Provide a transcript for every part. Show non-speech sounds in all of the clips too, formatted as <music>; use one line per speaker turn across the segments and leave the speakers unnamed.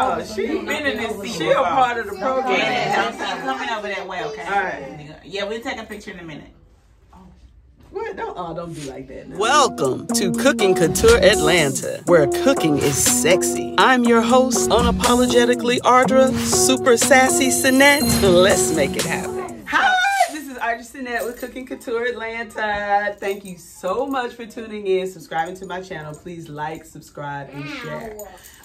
Oh, oh, she
been in this seat.
She a part of the program.
Yeah,
program.
don't keep coming over that way, okay?
All right.
Yeah, we'll take a picture in a minute.
What? Don't, oh, don't be like that. now.
Welcome to Cooking Couture Atlanta, where cooking is sexy. I'm your host, unapologetically Ardra, super sassy Sinett. Let's make it happen.
Hi, this is Ardra Sinett with Cooking Couture Atlanta. Thank you so much for tuning in, subscribing to my channel. Please like, subscribe, and share.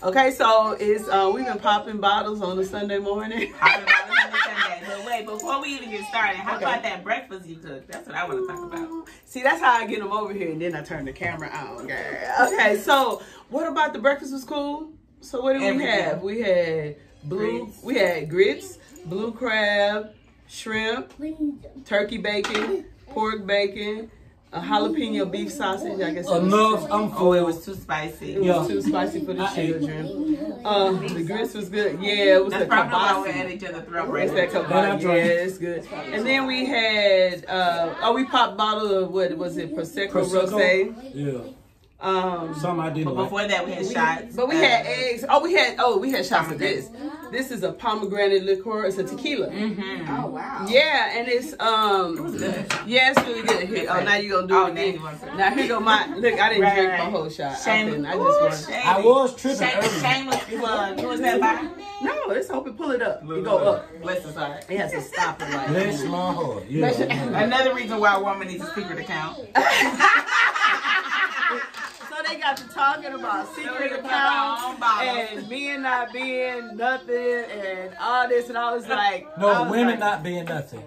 Okay, so it's uh, we've been popping bottles on a Sunday morning.
How about on the Sunday? But wait, before we even get started, how
Okay.
about that breakfast you took? That's what I want to talk about.
See, that's how I get them over here, and then I turn the camera on. girl. Okay, so what about the breakfast was cool? So what did we have? We had blue,
Grits.
we had grits, blue crab, shrimp, turkey bacon, pork bacon, a jalapeno beef sausage. I guess
Enough. I'm
Oh, it was too spicy.
It was
Yeah.
too spicy for the
I ate.
children. Um, the grits was good. Yeah, it was
That's
the
probably why we're
kielbasa.
at each other's throat right
It's that
kielbasa.
Yeah, it's good. And then we had, uh, oh, we popped bottle of what was it, prosecco,
Prosecco.
rosé.
Yeah.
Um,
Something I didn't
But
like.
before that, we had shots.
but we
Uh,
had eggs. Oh, we had oh, we had shots of this. This is a pomegranate liqueur. It's a mm-hmm. tequila. Mm-hmm.
Oh wow.
Yeah, and it's um.
It was good.
Yeah, it's really good. Here, oh, now you gonna do
Oh,
it
now
again.
you
Now here go my look. I didn't drink my whole shot. I,
Shame.
didn't, I just want.
shame.
I was tripping
Shame, shameless plug. Who was that by?
No, let's hope it pull it up. You go up.
Bless his heart.
It has to stop it like.
Bless my heart. Yeah. <laughs>
Another reason why a woman needs a secret account. <laughs>
So they got to talking about secret
can put our
accounts
and me
and men not being nothing and all this and I was like,
No,
was
women
like,
not being nothing.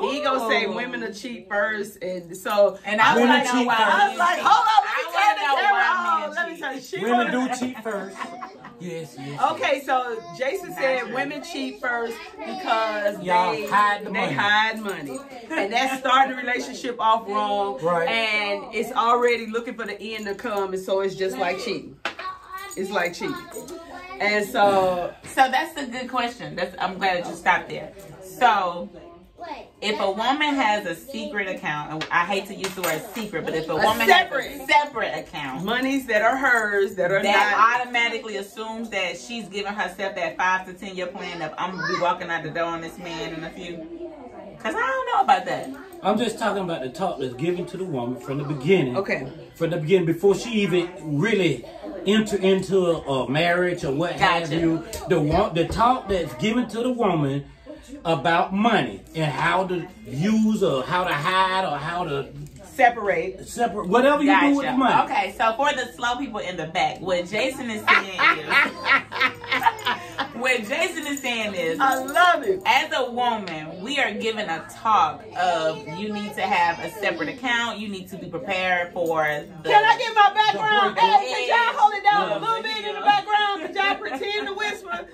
He gonna say
Oh.
women are cheap first, and so
And I
Women
want to
cheat
I was like, hold on, let me turn the camera on. Let me tell you, she
Women
wanna-
do cheat first. Yes, yes.
Okay, so Jason said women cheat first because
Y'all
they
hide the
they
money.
hide money, and that started the relationship off wrong.
Right.
And it's already looking for the end to come, and so it's just like cheating. It's like cheating. And so
So that's a good question. That's I'm glad that you stopped there. So if a woman has a secret account, and I hate to use the word secret, but if a, woman
separate.
has a separate account,
monies that are hers that are
that
not.
automatically assumes that she's giving herself that five to ten year plan of I'm gonna be walking out the door on this man in a few. Cause I don't know about that.
I'm just talking about the talk that's given to the woman from the beginning.
Okay.
From the beginning, before she even really enter into a, a marriage or what have you, the one, the talk that's given to the woman about money and how to use or how to hide or how to
separate.
separate whatever you do with the money.
Okay, so for the slow people in the back, what Jason is saying is, <laughs> what Jason is saying is,
I love it.
as a woman, we are given a talk of you need to have a separate account. You need to be prepared for the.
Can I get my background? Hey, could y'all hold it down
Yeah.
a little bit in the background? Could y'all pretend to whisper?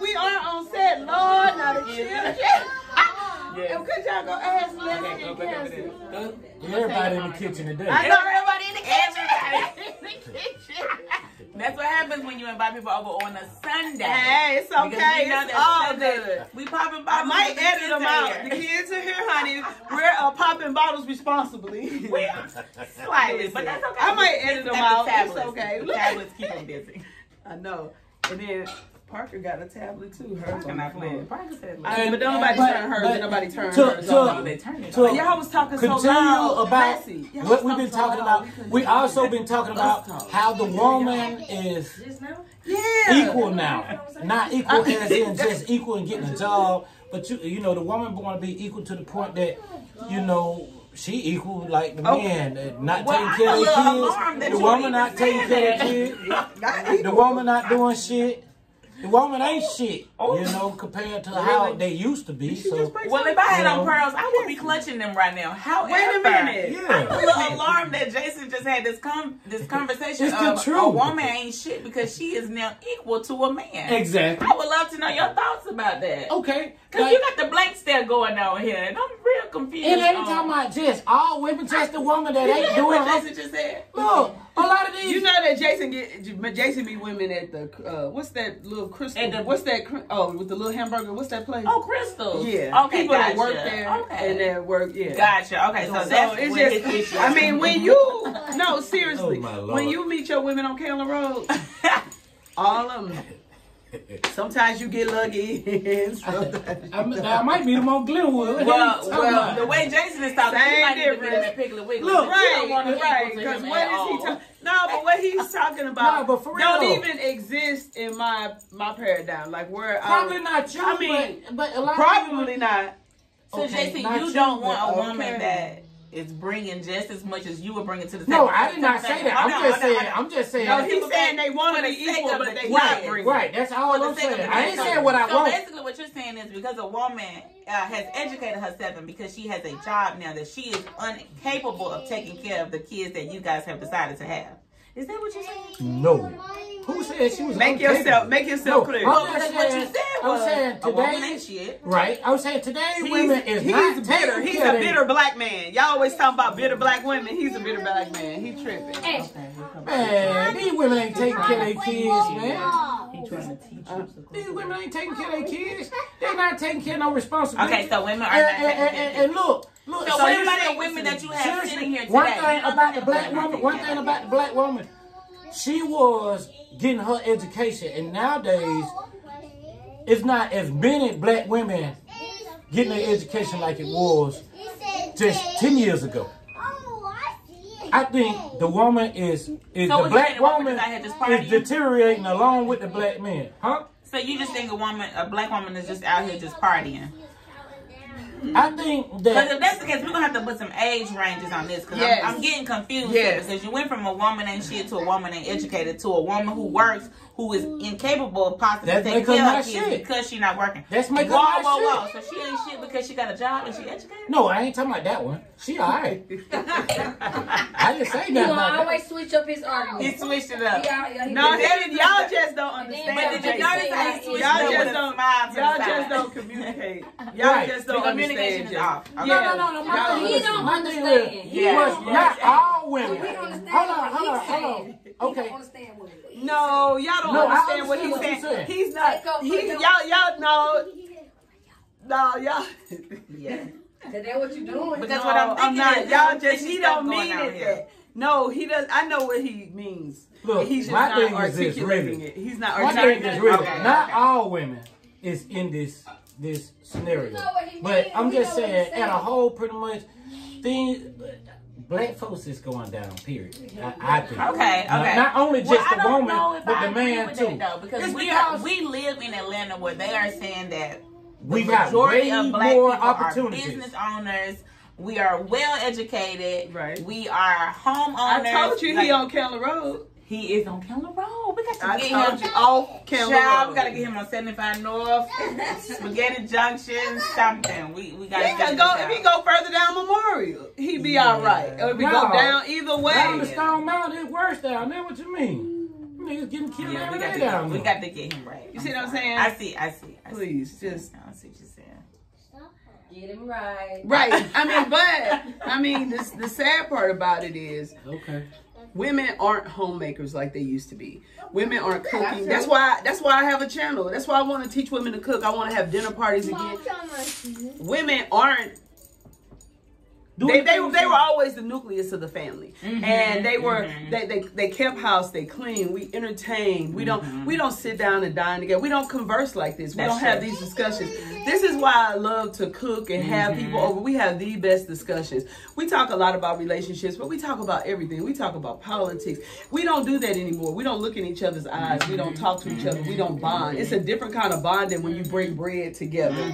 We are on set, Lord, not a children. And could y'all go ask Leslie and Cassie?
Everybody in the kitchen today.
I know everybody in the kitchen.
Everybody in the kitchen. That's what happens when you invite people over on a Sunday.
Hey, it's okay.
we know
It's
that
all
Sunday,
good.
We popping bottles.
I might
but the
edit them out. The kids are here, honey. <laughs> We're uh, popping bottles responsibly.
we Slightly, but that's okay.
I might
The
edit them
got the
out. It's okay.
The tablets keep them busy. <laughs>
I know. And then Parker got a tablet too. Hers on
Can I
the
play
floor.
it? Parker said,
I-
And-
but don't nobody
but-
turn hers.
but
and nobody turn
to-
hers
to-
on.
they turned it
to-
on.
Y'all was talking so
Continue
loud.
about what we've been
so
talking
loud.
about. We
hear
also been talking about
talk.
how the woman is
Yeah.
equal now, not equal as in <laughs> just equal in getting a job, but you you know the woman want to be equal to the point that you know. She equal like the
Okay.
man, not
Well,
taking care of
little
their kids. The woman not taking care of
that.
kids. The woman not doing shit. The woman ain't shit,
Oh.
you know, compared to how they used to be. So
Well, if I had on pearls, I would be clutching them right now. However,
Wait a minute.
Yeah.
I'm a little alarmed that Jason just had this com this conversation
It's the
of a woman ain't shit because she is now equal to a man.
exactly.
I would love to know your thoughts about that.
Okay.
Cause
like-
you got the blank stare going on here, and I'm real confused.
It ain't
on-
talking about just all women, just the woman that <laughs> ain't doing
what
her.
Jason just said.
Look, a lot of these.
You know that Jason get Jason be women at the uh, what's that little crystal?
At the-
what's that? Oh, with the little hamburger. What's that place?
Oh, crystals.
yeah.
Okay,
People
gotcha.
that work there
Okay.
and that work. Yeah.
Gotcha. Okay, so,
So
that's
it's just,
issue
I mean, when you, no, <laughs> seriously,
Oh, my Lord.
when you meet your women on Kayla Road, <laughs> all of them, Sometimes you get lucky. <laughs>
I, I might meet him on Glenwood.
Well, well, the way Jason is talking, he
Same
might need to meet
difference.
him Piggly Wiggly.
Look,
right,
don't
right.
equal
Because
him
what
at
is he talking? No, but what he's talking about
No, but for real
don't
though.
even exist in my my paradigm. Like where
Probably
um,
not you,
I mean,
but, but a lot
probably
of
not.
So,
Okay,
JC,
not
you
you,
don't want a woman
okay.
that is bringing just as much as you were bringing to the table.
No,
table.
I did not say that. I'm
Hold on,
just
hold on,
saying.
hold on.
I'm just saying.
No, he's saying they want to
the
be equal, but
the
they
kids.
not bring.
Right, that's all I'm saying.
the
I
didn't
say what I
so
want.
basically, what you're saying is because a woman uh, has educated herself and because she has a job now that she is incapable of taking care of the kids that you guys have decided to have. Is that what you're saying?
No. Who said she was
Make
incapable?
yourself make yourself
No,
clear.
I'm
Well,
just
because what you
saying-
said
I'm
was
saying
a woman
today-
ain't shit.
Right. I was saying today
He's,
women is
he's
not
bitter.
taking
He's a
of
bitter black man. Y'all always talking about bitter black women. He's a bitter black man. He tripping.
Man, these women ain't taking care of their kids, man.
He trying to teach you.
These women ain't taking care of their kids. They're not taking care of no responsibility.
Okay, so women are
and,
not
and, and, and, and look, look.
So,
so
what about the women that you have sitting here today?
One thing about the black woman, one thing about the black woman, she was getting her education, and nowadays it's not as many black women getting their education like it was just ten years ago. I think the woman is is
So
the black
woman is out here just
is
partying?
deteriorating along with the black man, huh?
So you just think a woman, a black woman, is just out here just partying?
I think
Because if that's the case, we're gonna have to put some age ranges on this. Because
Yes.
I'm, I'm getting confused
Yes.
here. Because you went from a woman ain't shit to a woman ain't educated to a woman who works, who is incapable of possibly
That's
taking care of her kids
shit.
because she's not working.
That's make her
whoa, whoa, whoa.
shit.
So she ain't shit because she got a job and she educated.
no, I ain't talking about that one. She alright. <laughs> I didn't say
He
nothing
gonna
that.
always switch up his argument.
He switched it up.
Yeah, yeah,
No,
did.
y'all just don't understand.
But did you
Jason.
notice how he switched
Y'all just don't.
smile to the
Y'all just don't communicate. Y'all
Right.
just don't
The communication
understand.
is off.
Jason.
Okay.
Yeah.
No, no, no, no. My
Y'all
thing
He don't understand.
is,
Yeah.
was not all women.
We understand
Hold on, hold on,
he's
hold
saying.
on.
He
Okay.
Don't understand what it is.
No, y'all don't
No, I
understand what he's
what
saying.
saying.
He's not.
Take over
He, y'all, y'all, no, <laughs> no, y'all. <laughs>
Yeah.
Is that what you're doing?
But that's
no,
what I'm
I'm
thinking
not.
is
Y'all just he don't mean it that. No, he does. I know what he means.
Look,
he's just
my
not
thing is this,
articulating
really.
it. He's not
My thing
articulating
is
it.
really,
Okay,
not
okay.
all women is in this this scenario.
know what he
But
mean.
I'm
We
just saying,
he's
at a whole, pretty much, things. Black folks is going down. Period. I, I think.
Okay,
Not-
okay.
Not, only just
Well,
the
don't
woman, but
I
the
agree
man too.
that, though, because
It's
we are,
because
we live in Atlanta where they are saying that
we
the
got
majority
way
of black
more
people are business owners. We are well educated.
Right.
We are homeowners.
I told you he on Keller Road.
He is on Keller Road. We got to
I
get
told
him.
you off Keller
Child,
Road.
we gotta get him on 75 North, <laughs> Spaghetti Junction, something. We we gotta
He
figure
can go if he
out.
go further down Memorial, he be all right. Or if he
No.
go down either way.
Down the Stone Mountain, it's worse down there. What you mean? Niggas getting killed
Yeah, we
every
got
day
to
down
get, we got to get him right.
You see what I'm saying?
I see, I see. I see.
Please, just
I see what you're saying.
Get him right.
right. <laughs> I mean, but I mean, this, the sad part about it is
Okay.
Women aren't homemakers like they used to be. Women aren't cooking. That's why. That's why I have a channel. That's why I want to teach women to cook. I want to have dinner parties again. Women aren't they, they, they were always the nucleus of the family. And they were they, they they kept house they clean we entertain we don't we don't sit down and dine together. We don't converse like this. We
That's
don't have these discussions. This is why i love to cook and have people over. We have the best discussions. We talk a lot about relationships but we talk about everything. We talk about politics. We don't do that anymore. We don't look in each other's eyes. We don't talk to each other. We don't bond. It's a different kind of bonding when you bring bread together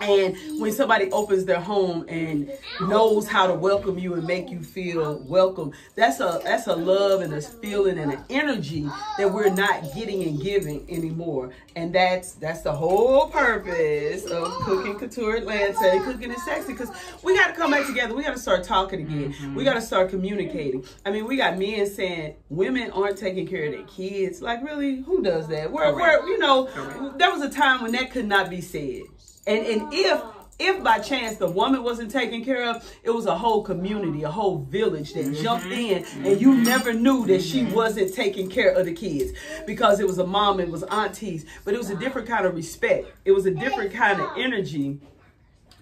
and when somebody opens their home and knows how to welcome you and make you feel welcome, that's a that's a love and a feeling and an energy that we're not getting and giving anymore. And that's that's the whole purpose of cooking couture Atlanta and cooking is sexy because we got to come back together. We got to start talking again. We mm-hmm. got to start communicating. I mean, we got men saying women aren't taking care of their kids. Like, really, who does that? Where, where you know, there was a time when that could not be said. And and oh. if if by chance the woman wasn't taken care of, it was a whole community, a whole village that mm-hmm. jumped in, and mm-hmm. you never knew that she mm-hmm. wasn't taking care of the kids because it was a mom, it was aunties, but it was a different kind of respect. It was a different kind of energy.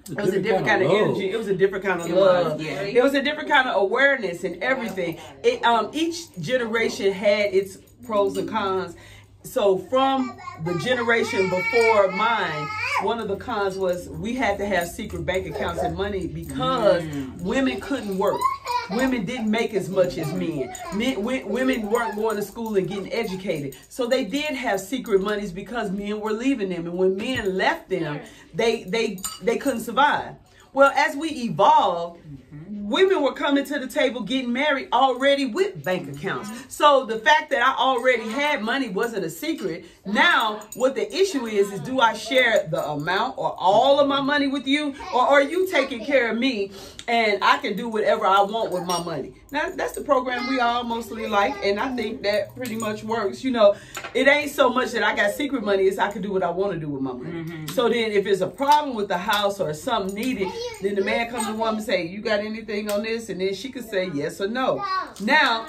It was a different kind of
love.
energy. It was a different kind of
It was,
love.
yeah.
It was a different kind of awareness and everything. It um each generation had its pros and cons. So from the generation before mine, one of the cons was we had to have secret bank accounts and money because mm. women couldn't work. Women didn't make as much as men. men women weren't going to school and getting educated. So they did have secret monies because men were leaving them. And when men left them, they they they couldn't survive. Well, as we evolved, mm-hmm. Women were coming to the table getting married already with bank accounts. So the fact that I already had money wasn't a secret. Now, what the issue is, is do I share the amount or all of my money with you? Or are you taking care of me and I can do whatever I want with my money? Now, that's the program we all mostly like. And I think that pretty much works. You know, it ain't so much that I got secret money, it's I can do what I want to do with my money. Mm-hmm. So then if it's a problem with the house or something needed, then the man comes to the woman and say, you got anything on this? And then she could say yes or no. Now,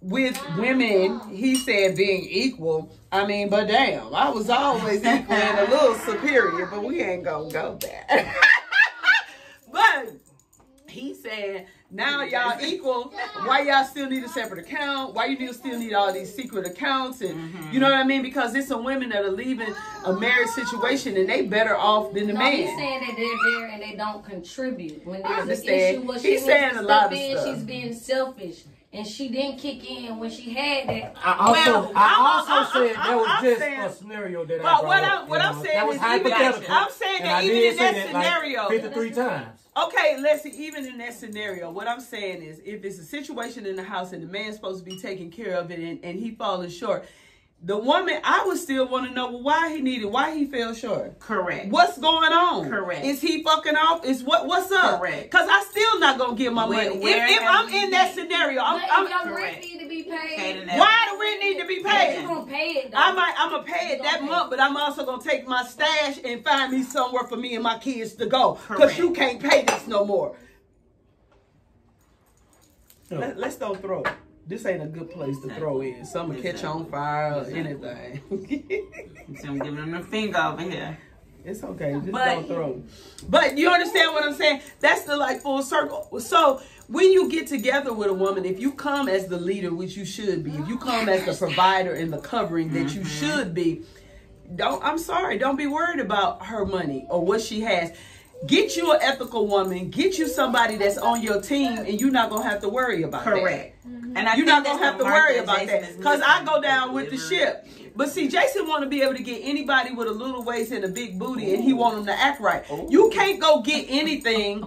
with women, he said being equal. I mean, but damn, I was always equal and a little superior, but we ain't gonna go there. <laughs> but he said, now y'all equal. Why y'all still need a separate account? Why you need, still need all these secret accounts? And mm-hmm. you know what I mean? Because there's some women that are leaving a marriage situation and they better off than the
No,
man.
he's saying that they're there and they don't contribute. When
I
there's an
understand.
issue, what
He's
she
saying
wants to
a lot of
in,
stuff.
she's being selfish. And she didn't kick in when she had that.
I also,
Well,
I
I'm-
also
I'm-
said
I'm-
that was
I'm
just
saying-
a scenario that I
But
brought
what
up,
I'm- what
you
I'm
know.
saying
that was
is even-
hypothetical.
I'm saying that
I
even in
that,
that
like
scenario-
53 times.
Okay, listen, even in that scenario, what I'm saying is if it's a situation in the house and the man's supposed to be taking care of it and, and he falling short, the woman, I would still want to know why he needed, why he fell short.
Correct.
What's going on?
Correct.
Is he fucking off? Is what what's up?
Correct.
Cause I still not gonna give my
Where-
money.
where
if if I'm in that
been?
scenario, I'm,
But
I'm
your
correct.
rent need to be
Paid
paid,
in that-
why the rent need to be paid?
you gonna pay it. Though.
I might I'm gonna pay it that
pay
month,
it.
but I'm also gonna take my stash and find me somewhere for me and my kids to go. Cause you can't pay this no more. Let, us don't throw. This ain't a good place to throw in. Something catch on fire or anything.
So I'm giving them a finger over here.
it's okay. Just
But-
don't throw. But you understand what I'm saying? That's the like full circle. So when you get together with a woman, if you come as the leader, which you should be, if you come as the provider and the covering that you mm-hmm. should be, don't I'm sorry, don't be worried about her money or what she has. Get you an ethical woman, get you somebody that's on your team, and you're not gonna have to worry about that.
Correct. And I
You're not gonna have to worry about that because I go down with the ship. But see, Jason want to be able to get anybody with a little waist and a big booty, and he want them to act right. You can't go get anything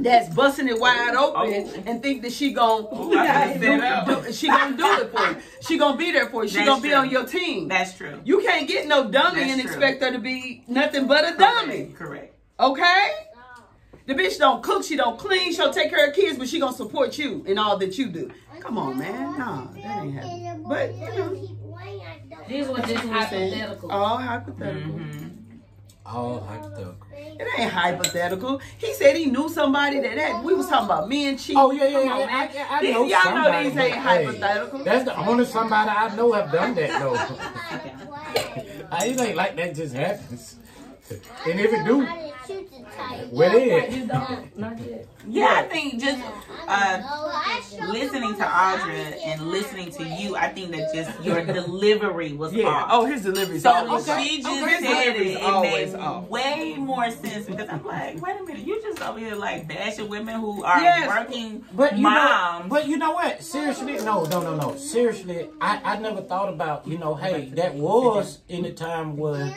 that's busting it wide open and think that she gon'
I <laughs>
do, do- she gonna do it for you. She gonna be there for you. She
That's
gonna be
true.
on your team.
That's true.
You can't get no dummy
That's
and
true.
expect her to be nothing but a dummy.
Correct.
Okay? The bitch don't cook, she don't clean, she'll take care of kids, but she gonna support you in all that you do. Come on, man. Nah, that ain't happening. But you know,
These were just hypothetical.
all hypothetical.
Mm-hmm.
All hypothetical.
It ain't hypothetical. He said he knew somebody that had. We was talking about men cheating.
Oh yeah, yeah,
Come
yeah.
on,
I. I, I
These-
know
y'all know these ain't
but, hey,
hypothetical.
That's the only somebody I know have done that though. <laughs> I it ain't like that just happens. And if it do, well it
You
is.
don't, not yet.
Yeah, I think just uh, listening to Ardra and listening to you, I think that just your <laughs> delivery was
Yeah.
off.
Oh, his delivery.
So
always off.
she just
Okay.
Said it,
delivery's
it
always
made
off.
way more sense because I'm like, wait a minute, you just over here like bashing women who are
Yes.
working
But you
moms.
know, but you know what? Seriously, no, no, no, no. Seriously, I, I never thought about you know, hey, that was in the time when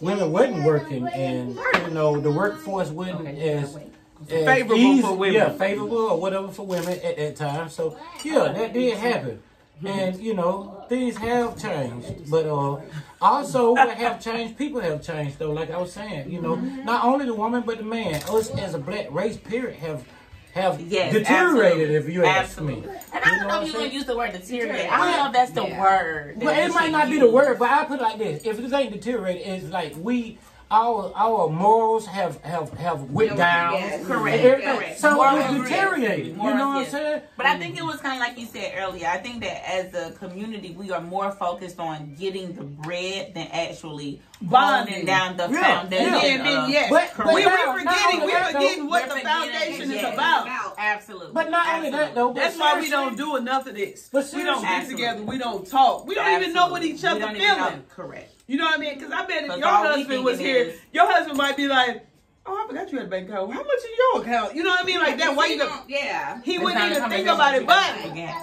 women wasn't working and you know the workforce wasn't as, as
Favorable
easy-
for women.
Yeah, favorable or whatever for women at that time. So yeah, that did happen. And you know things have changed, but uh, also what have changed, people have changed though. Like I was saying, you know, not only the woman but the man. Us as a black race, period, have have
Yes,
deteriorated.
absolutely.
If you ask
Absolutely.
me,
And I don't
You
know if you're gonna use the word deteriorate. I don't know if that's the word. that
But it might
should
not be the word, but I put it like this: if it ain't deteriorated, it's like we our our morals have have have went down.
Yes.
Correct,
everything.
correct.
So
Morals,
it's deteriorated. You know what I'm saying?
But I think it was kind of like you said earlier. I think that as a community, we are more focused on getting the bread than actually
Bonding.
bonding down the
Yeah,
foundation.
yeah.
And then,
of-
yes,
But-
we,
but
we
now-
forgetting, we
only that,
forgetting what
we're
the foundation is
yes.
about.
Absolutely.
But not only that, though.
That's why we don't do enough of this.
But
we don't get together. We don't talk. We don't even know what each other
We don't even know-
feeling.
Correct.
You know what I mean? Because I bet if your husband was here, your husband might be like, "Oh, I forgot you had a bank account. How much is your account?" You know what I mean? Like that. Why you? Go,
Yeah.
He wouldn't even think about it, but-
have again.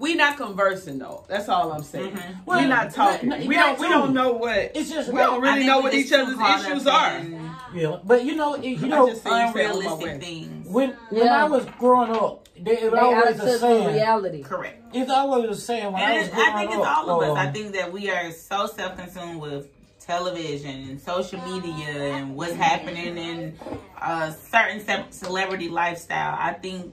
We not conversing though. That's all I'm saying.
Mhm.
We're not talking.
Well,
we don't. We don't know what.
It's just
we don't
I
really know what each other's issues are.
in
Yeah, but you know, you know,
just saying you said on my way.
Unrealistic things.
when when
Yeah.
I was growing up, there it
They
always a
access
saying.
reality.
Correct.
It's always a saying when I
And
was growing
I think it's all of us. I
um,
think that we are so self-consumed with television and social media and what's happening in a certain ce- celebrity lifestyle. I think,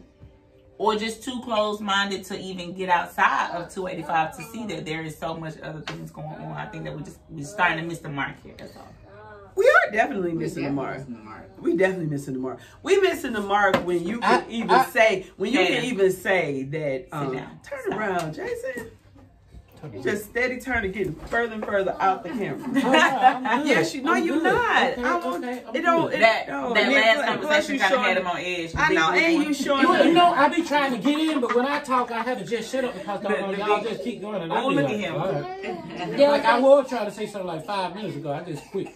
or just too closed-minded to even get outside of 285 to see that there is so much other things going on. I think that we just we're starting to miss the mark here. That's all.
We are definitely missing the mark. We definitely missing the mark. We missing the mark when you can
I-
even
I-
say when you can even say that. Um, turn
Stop.
around, Jason. You just steady turning, getting further and further out the camera. <laughs>
Oh, <laughs> no, I'm.
Yes, you know
I'm
you're
good.
not.
Okay,
I want-
okay, I'm
it don't. It,
That
no,
that
and
last
then plus- plus
conversation
you
kind of
showing-
had him on edge.
I know,
Big
and you <laughs> showing
You, you know, I be trying to get in, but when I talk, I have to just shut up because
The-
y'all
the
y'all
big-
just keep going. And I
Oh,
be
look
like,
at him.
all right.
Yeah,
Like I was trying to say something like five minutes ago. I just quit.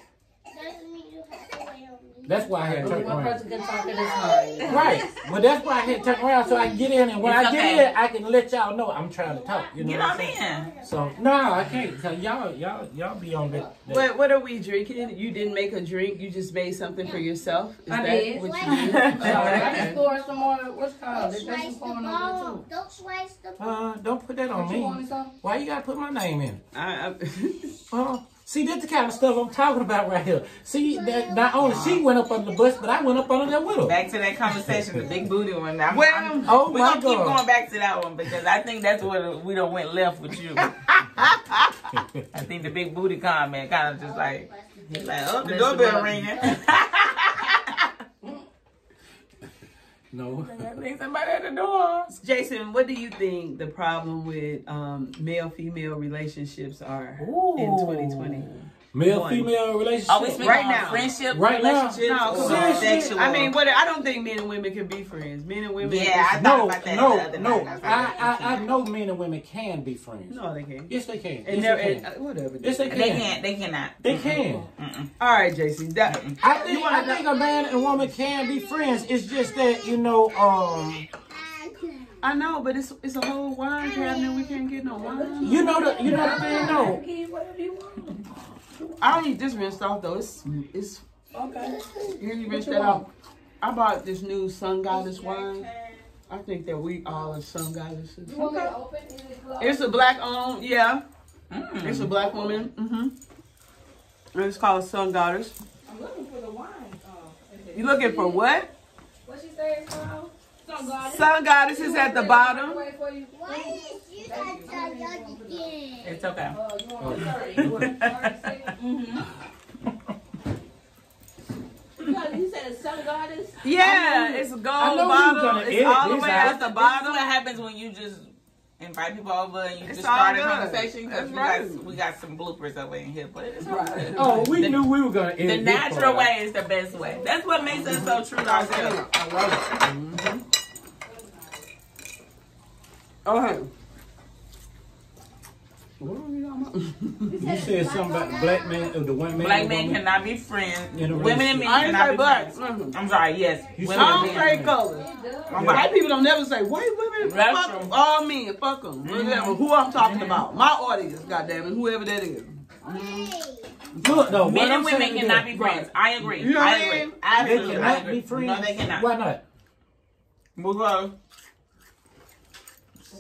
That's why I had to
Only
turn
one
around.
person can talk at this time.
Right, but that's why I had to turn around so I can get in, and when
It's
I get
okay.
in, I can let y'all know I'm trying to talk. You know
Get
what
on
I'm saying?
in.
So no, I can't. Cause y'all, y'all, y'all be on that. that-
What what are we drinking? You didn't make a drink. You just made something for yourself. Is
I
that
did.
what you did?
So I
Okay.
just poured some more. What's it called? There's
Slice the
on
ball. Don't slice the ball.
Uh, don't put that on
there too. You want
me.
me?
Why you gotta put my name in?
I, I,
Uh, see, that's the kind of stuff I'm talking about right here. See, that not only she went up under the bus, but I went up under there with her.
Back to that conversation, the big booty one. I'm,
Well,
I'm-
oh
we're
my
gonna keep going back to that one because I think that's where we don't went left with you. <laughs> I think the big booty comment kind of just like, like, oh, the doorbell ringing. <laughs>
No.
I think somebody at the door.
Jason, what do you think the problem with um, male female relationships are in 2020?
Male
One.
female relationship.
Are we speaking
Right now.
friendship,
Right now.
No,
or
seriously.
sexual?
I mean, what I don't think men and women can be friends. Men and women.
Yeah, I thought
no,
about that the
no,
other
no.
night.
I, I, I know men and women can be friends.
no, they can't.
Yes, they can.
And
yes,
never,
they
and,
can.
uh, whatever.
Yes, they
They
can.
can't. They cannot.
They can.
All right, Jason. That,
I think I think a man and woman can be friends. It's just that you know, um,
I know, but it's it's a whole wine cabinet. We can't get no wine.
you know the you know the thing. No,
Okay, whatever you want.
I don't need this rinsed off though. It's it's
Okay.
here. You rinse that off. I bought this new Sun Goddess wine. I think that we all are Sun Goddesses.
You want me to open? It?
It's a black owned, yeah.
Mm.
It's a black woman. Mm-hmm. And it's called Sun Goddess.
I'm looking for the wine. Oh,
You looking for what?
What she say it's called? Some God.
Sun Goddess is at the bottom.
Wait for you.
Why did you not tell y'all again?
It's okay.
You want me to <laughs>
You said a sun goddess?
Yeah, it's gold
I know we was
bottle. It's all the way
out.
at the
This is
bottom.
what happens when you just invite people over and you
It's
just start a
conversation
conversation. 'cause
That's
we
right.
got we got some bloopers over in here, but it's all good.
oh, we
The-
knew we were gonna.
The natural way is the best way. That's what makes us so true to ourselves.
I love it. Mm-hmm. Okay. What are we talking about?
You said something about the black man or the one man.
Black
and
men cannot be friends.
In a
Women and men
I ain't
cannot
say
be
black.
friends.
Mhm.
I'm sorry. Yes,
You
women
I don't say color.
I'm
White
right.
people don't never say white women.
That's
Fuck
true.
all men. Fuck them. Mm-hmm. Whatever. Who I'm talking mm-hmm. about. My audience. Goddamn it. Whoever that is. Mm-hmm.
Look though,
Men and
I'm
women cannot
that-
be friends. I agree.
You know
I
what I
agree.
mean?
They
Absolutely. I
cannot be friends.
No, they cannot.
Why not?
Move on.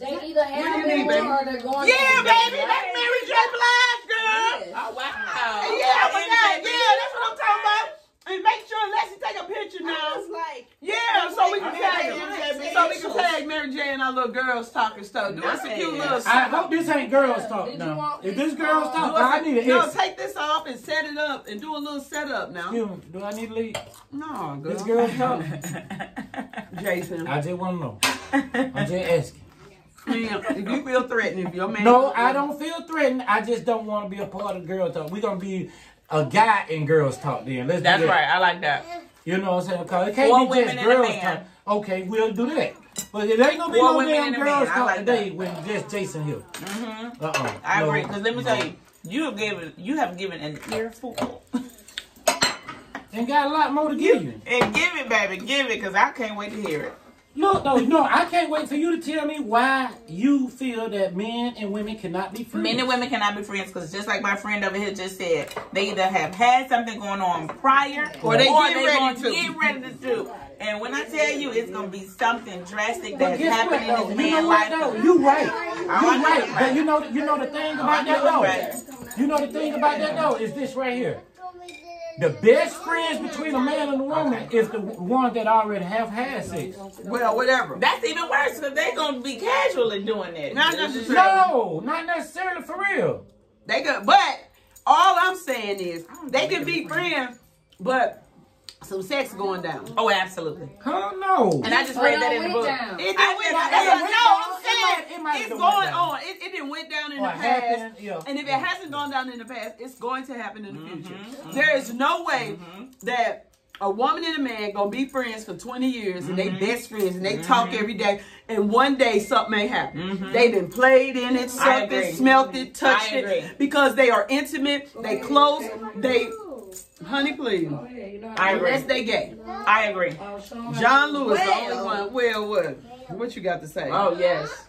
They either have
What do you
it
baby?
or they're going
Yeah,
to.
baby. That's Mary J. Blige, girl.
Oh wow.
Yeah, but that, yeah, that's what I'm talking about. And make sure Leslie take a picture
I
now.
was like,
Yeah, so we can
Mary
tag
J.
them.
Blige
So we can
initials.
tag Mary J and our little girls talking stuff. Do us a cute little.
I hope this ain't girls talk
Did you
now.
want
If
me
this
to-
girls
Do
talk,
Do us
I
a-
need an
no, take this off and set it up and do a little setup now.
Excuse me, Do I need to leave?
No, girl.
This girls talk. <laughs>
Jason.
I just want to know. I'm just asking.
If you feel threatened, if your man.
No, I don't feel threatened. I just don't want to be a part of girls talk. We're gonna be a guy in girls talk. Then let's. do
That's
that.
right. I like that.
You know what I'm saying? Cause it can't
Four
be just girls talk. Okay, we'll do that. But it ain't gonna be
Four
no
women
damn
and
girls talk
like
today
that.
when just Jason here.
Mm-hmm.
Uh-uh.
I
No,
agree. Because let me
no.
tell you, you have given you have given an earful.
And got a lot more to give you.
and give it, baby, give it, because I can't wait to hear it.
Look, no, no, I can't wait for you to tell me why you feel that men and women cannot be friends.
Men and women cannot be friends because just like my friend over here just said, they either have had something going on prior
Or they get ready
gonna get ready to do. And when I tell you it's gonna be something drastic
But
that has
guess what,
happened in this
You know
man's
what,
life.
though? You right. You
know
right.
you're
But you know, you know the thing about that, though?
Right.
You know the thing about that, though, is this right here. The best friends between a man and a woman is the one that already have had sex.
Well, whatever.
That's even worse because they're gonna be casually doing that.
Not necessarily.
No, not necessarily for real.
They could, but all I'm saying is they can be friends, but some sex going down.
Oh, absolutely.
Huh? No.
And I just
Oh,
read
no,
that in the book.
down.
It didn't went down.
it
That's
went
no, I'm saying
it might
it's going on. It, it didn't went down in
Or
the past.
yeah.
And if it hasn't gone down in the past, it's going to happen in the
Mm-hmm,
future. There is no way that a woman and a man gonna be friends for 20 years and
Mm-hmm.
they best friends and they talk every day and one day something may happen. They've been played in it, sucked
Mm-hmm.
it, smelt it, touched it because they are intimate, they close, they honey please.
I agree.
Unless they gay.
I agree.
John Lewis, the only one. Well, what? What you got to say?
Oh yes.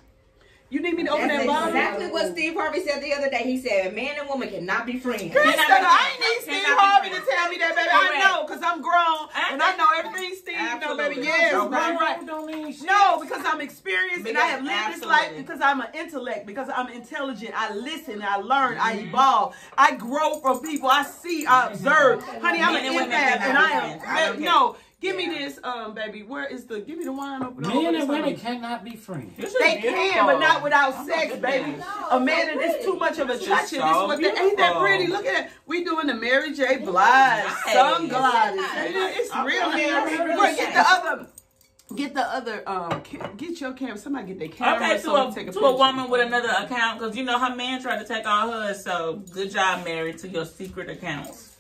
You need me to open
That's
that bottle?
exactly what Steve Harvey said the other day. He said, "Man and woman cannot be friends."
Krista,
Cannot be
I ain't need. Steve
Cannot
Harvey to tell me that, baby. I know, because I'm grown and I know everything Steve know, baby.
Absolutely.
Yes,
Okay.
right, right.
Don't mean shit.
No, because I'm experienced and I have lived this life because I'm an intellect, because I'm intelligent. I listen, I learn, I
Mm-hmm.
evolve. I grow from people. I see, I observe. Honey, I'm
Men
an
and
empath and I am.
friends. I don't care.
no, give me this, um, baby. Where is the, give me the wine opener.
Men
over
and women cannot be friends.
This is
They can, but not without sex, baby. A man and it's too much of a
This is
attraction.
so
This is what they, ain't that pretty? Look at that. We doing the Mary J. Blige
Nice.
sun glasses. It's
Okay.
real
Okay.
here. Boy, get the other. Get the other. Um, get your camera. Somebody get their camera.
Okay, to
so we
a,
can take a
to a woman with another account, because you know her man tried to take all hers. So good job, Mary, to your secret accounts.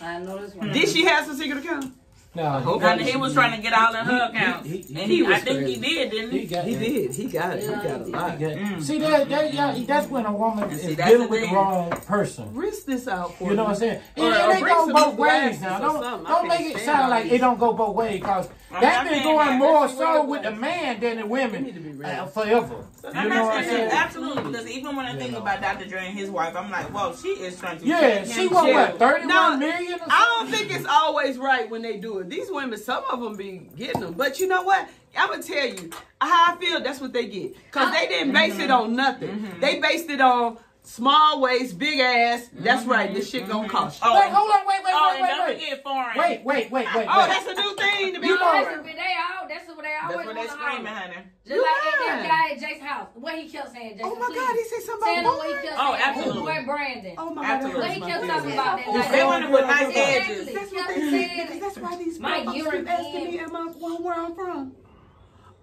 I know this one.
Did she have some secret account?
No,
And he was trying to get all in her
He-
accounts,
he- he-
and
he
he,
was
I think he did, didn't
He
he?
got
He did. He got it. He got a lot.
Yeah.
Mm.
See that, that yeah, that's when a woman
And
is
see,
dealing with the wrong person.
Risk this out for
You know what I'm saying?
Or-
And,
or
and they
bring
go both ways now. Don't
something. I
don't make it sound like
these.
it don't go both ways because
I'm
that's
not
been going more so with the
it
man than the women
need to be
uh,
real.
forever. You know what I'm
saying Absolutely, because even when I think about Dr. Dre and his wife, I'm like, whoa, she is trying to
Yeah,
take
she
him
was
to-
what thirty
No,
one million.
I don't think it's always right when they do it. These women, some of them be getting them. But you know what? I'm gonna tell you how I feel. That's what they get because they didn't base it mm-hmm. on nothing. Mm-hmm. They based it on small waist, big ass. That's right. This shit gonna mm-hmm. cost you.
Oh,
Wait, hold on, wait, wait,
oh,
wait,
and don't
wait, wait.
forget foreign.
Wait, wait, wait, wait,
Oh,
wait.
that's a new thing to be
You know,
on.
that's what they all. That's what they always
That's what they
want to
screaming,
holler.
honey.
Just like that, guy at Jake's house. What he kept saying, Jason.
Oh my
please.
God, he said something
Saying
about
what he
boy.
kept
Oh,
saying.
absolutely.
Boy Brandon.
Oh my
Absolutely.
God,
What he kept talking about that.
They
Like,
want to put nice edges.
That's what they
saying
think. That's why these
My
motherfuckers keep asking me am I, where I'm from.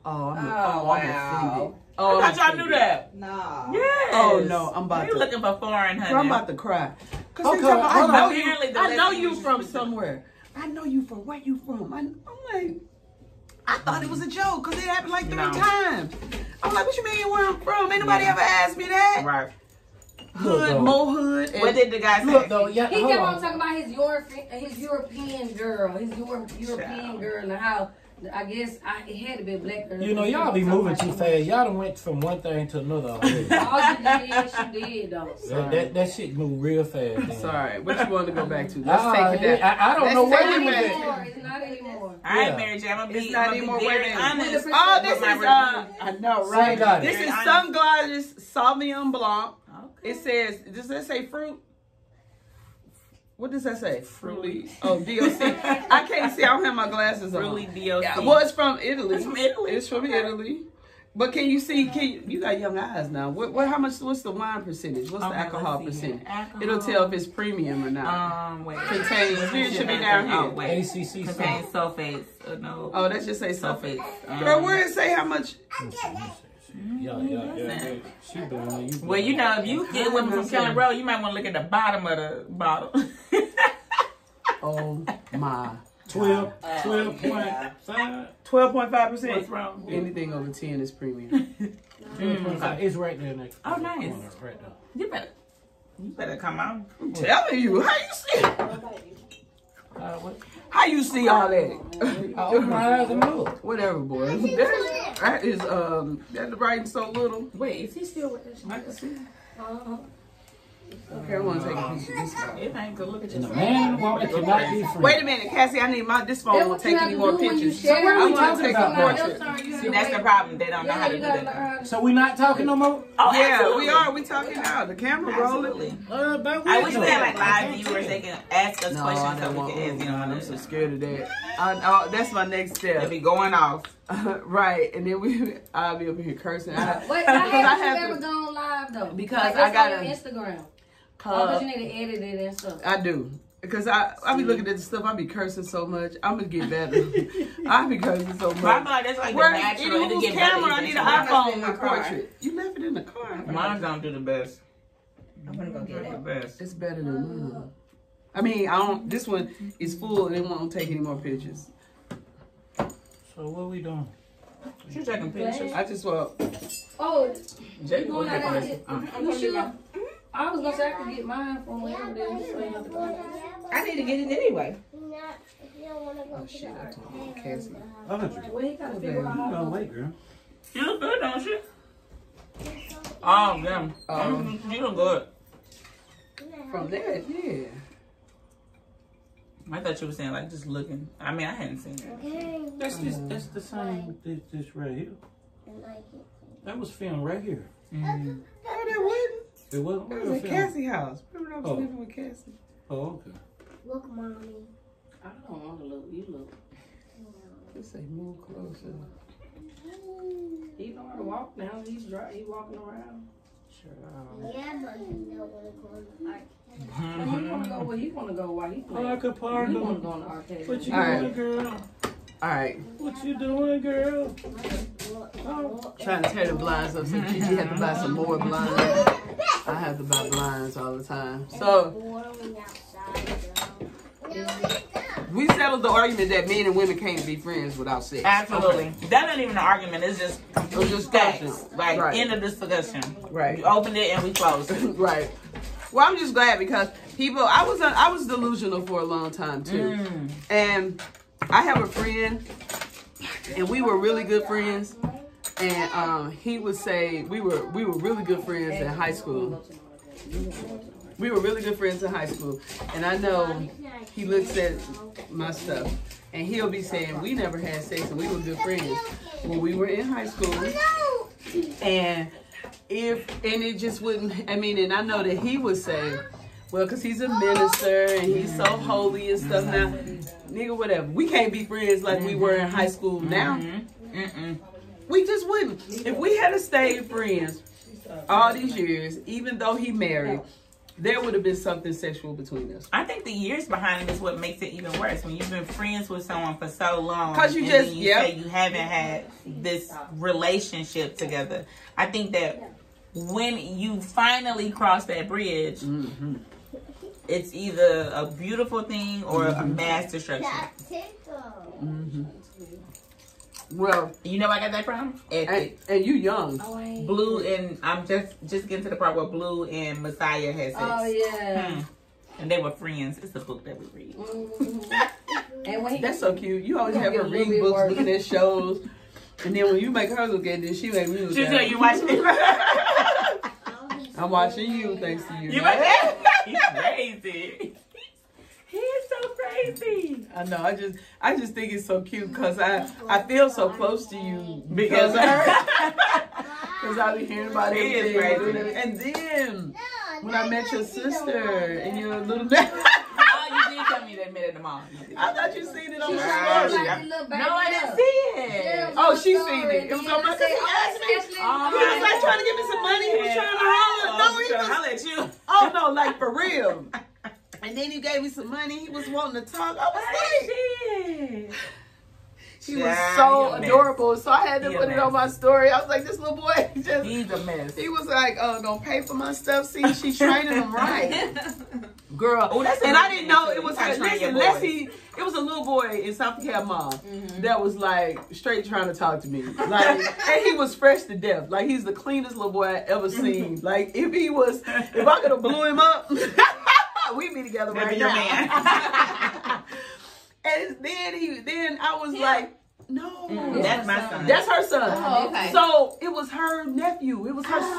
Oh, I'm,
Oh,
oh, I'm
wow.
offended. Oh,
I thought y'all knew that.
No.
Yes.
Oh, no, I'm about
You
to-
looking for foreign, honey?
Girl, I'm about to cry. Cause
Okay,
they talking about, I know you. I know you from somewhere. I know you from where you from. I, I'm like, I thought it was a joke because it happened like three
No.
times. I'm like, what you mean where I'm from? Ain't nobody
Yeah.
ever asked me that.
Right.
Hood,
though.
more hood.
What did the guy say?
Look though, yeah,
He kept on
on.
talking about his European, his European girl, his Euro, European
Child.
girl, and how I guess I, it had to be a black girl.
You know, y'all be moving too fast. Y'all done went from one thing to another <laughs> already.
All she did, she did though.
that, that, that shit moved real fast. man.
Sorry, what you want to go back to? Let's
Uh,
take it down.
I, I don't
Let's
know where
it
you
Not anymore. It's not anymore.
All right,
Yeah.
Mary J. I'm gonna
It's
be,
not
I'm
any
be very honest.
Oh, this is uh. I know, right?
Sunglasses.
This is
Very
Sun Goddess Sauvignon Blanc.
Okay.
It says, does that say fruit? What does that say? Fruity. Oh, DOC. <laughs> I can't see. I don't have my glasses on.
Really DOC.
Yeah, well, it's from Italy.
It's from Italy.
It's from Italy. But can you see? Can you, you got young eyes now? What? What? How much? What's the wine percentage? What's the alcohol
let's see.
percentage?
Alcohol.
It'll tell if it's premium or not.
Um, wait.
Contains- it should be down here.
Oh, wait.
ACC
Contains sulfates. Uh, no.
oh, that just say sulfate.
sulfates. Um,
Girl, where it say how much?
Mm, yeah, yeah, yeah, yeah. She doing it. You
Well, you know, if you get women from Kelly Road, you might want to look at the bottom of the bottle. <laughs>
Oh my
12, 12.5.
12.5%.
What's?
Anything over 10 is premium.
12.5. <laughs> Mm. Mm. Uh, it's right there next.
Oh, nice.
Corner, Right there.
You better, you better come on.
I'm telling you, how you see
Uh, what?
How you see all that?
I open my eyes and look.
Whatever, boy. That, that is um that writing so little.
Wait, is he still with us?
I can see.
Uh-huh.
Okay, I want to take a piece of this.
It ain't good. Look at
And man woman cannot be friends.
Wait a minute, Cassie. I need my this phone won't take any more
do when you
pictures.
share.
what are we
it.
talking
Somebody
about?
else turn, you
See, that's the problem. They don't know how to do
gotta
that.
learn.
So we not talking no more?
Oh,
Yeah,
absolutely.
we are. We talking now. The camera rolling.
Uh, but we
I wish we had like live viewers. They can ask us
No,
questions so we
want.
can ask them.
I'm so scared of that. I, I, that's my next step.
They
step.
be going off. <laughs> <laughs>
right, and then we, I'll be over here cursing. I,
Wait, <laughs>
because
how
I
have you
have
ever gone live though?
Because
like,
I gotta-
on your Instagram. Oh, but you need to edit it and stuff.
I do. Because I, I be looking at the stuff, I be cursing so much. I'm gonna get better. <laughs> I be cursing so
But I feel
much.
like that's like
Where
the natural.
in
It'll
whose
get better
camera? I need an
eventually.
iPhone
in my
with
car.
portrait. You left it in the car.
Mine don't do the best.
I'm gonna go get
The
it.
best.
It's better than mine. I mean, I don't. This one is full, and it won't take any more pictures.
So what we doing?
You taking pictures?
I just want.
Oh,
Jay
you going
going
out there?
taking
to get- You sure? I was gonna say I could get mine from wherever it is. So you have to go.
I need to get it anyway.
Oh shit! I told Cassie.
Oh, you
Well, he gotta figure out how
don't wait, girl.
You look good, don't you? Oh, damn.
Um,
you look good.
From there, yeah.
I thought you were saying like just looking. I mean, I hadn't seen it.
That's just that's the same with this, this right here. That was filmed right here.
Mm.
No, that wasn't.
It wasn't
That
real
was at
film.
Cassie house. Remember I was
Oh.
living with Cassie.
Oh, okay.
Look, mommy.
I don't want to look. You look.
Just say move closer.
He know how to walk now. He's dry. He walking around.
Yeah, but you don't want to go in the park.
He wanna go where he wanna go Why he
I
playing.
like a
He wanna
party.
go in the arcade.
What you
All right.
doing, girl?
All right,
What you doing, girl? Oh,
trying to tear the blinds up so Gigi had to buy some more blinds. I have to buy blinds all the time. So we settled the argument that men and women can't be friends without sex.
Absolutely. That ain't even an argument. It's just complete
It's just
facts.
discussion.
Like
Right.
end of discussion.
Right.
We opened it and we closed it. <laughs>
right. Well, I'm just glad because people. I was I was delusional for a long time too,
Mm.
and I have a friend, and we were really good friends. And um, he would say we were we were really good friends in high school. We were really good friends in high school, and I know he looks at my stuff, and he'll be saying we never had sex and we were good friends when we were in high school. And if and it just wouldn't. I mean, and I know that he would say, well, because he's a minister and he's so holy and stuff. Now, nigga, whatever. We can't be friends like we were in high school now.
Mm-mm.
We just wouldn't. If we had stayed friends all these years, even though he married, there would have been something sexual between us.
I think the years behind it is what makes it even worse. When you've been friends with someone for so long,
because you
and
just-
then you
yep.
say you haven't had this relationship together. I think that when you finally cross that bridge,
Mm-hmm.
it's either a beautiful thing or a mass destruction.
That tickle.
Mm-hmm. Well,
You know I got that from?
and, and you young.
Oh, I
Blue and I'm just just getting to the part where Blue and Messiah has sex.
Oh yeah.
Hmm. And they were friends. It's the book that we read.
Mhm. And when he,
That's so cute. You always
Gonna
have her
a little
reading books,
worse.
looking at shows, and then when you make her look at it, she make me look
She
at
said you watching me? <laughs>
I'm watching you, thanks to you.
You watching it? <laughs> He's crazy. He is so crazy.
I know. I just, I just think it's so cute because I, I feel so close to you because of her. <laughs> Because I be hearing about
He is crazy.
And then when I met your sister and your little, <laughs> <laughs>
Oh, you did tell me that minute tomorrow. You did.
I thought you seen it on
she
my
Right.
story.
like the
No, I didn't
up.
see
Yeah,
it.
Oh, she seen it. It was on my-
I said,
he asked me.
oh, Ashley,
Oh,
He was like trying to give me some money. He was trying to holler. Oh, no, he was.
I'll let you.
Oh no, like for real. And then you gave me some money. He was wanting to talk. I was like, he was
Yeah,
so
he a mess.
adorable. So I had to
He
put it on my story. I was like, this little boy <laughs> just.
He's a mess.
He was like, "Oh, gonna pay for my stuff." See, she's <laughs> training him right. girl.
Oh, that's
and I didn't know it was
You gotta
her. Listen,
boys.
Leslie, it was a little boy in South Carolina mom
Mm-hmm.
that was like straight trying to talk to me. Like, <laughs> and he was fresh to death. Like, he's the cleanest little boy I ever seen. Like, if he was, if I could have blew him up, we'd be together
That'd
right
be your
now. <laughs> <laughs> and then he, then I was like, no.
That's my son.
That's her son.
Oh, okay.
So it was her nephew. It was her
Oh,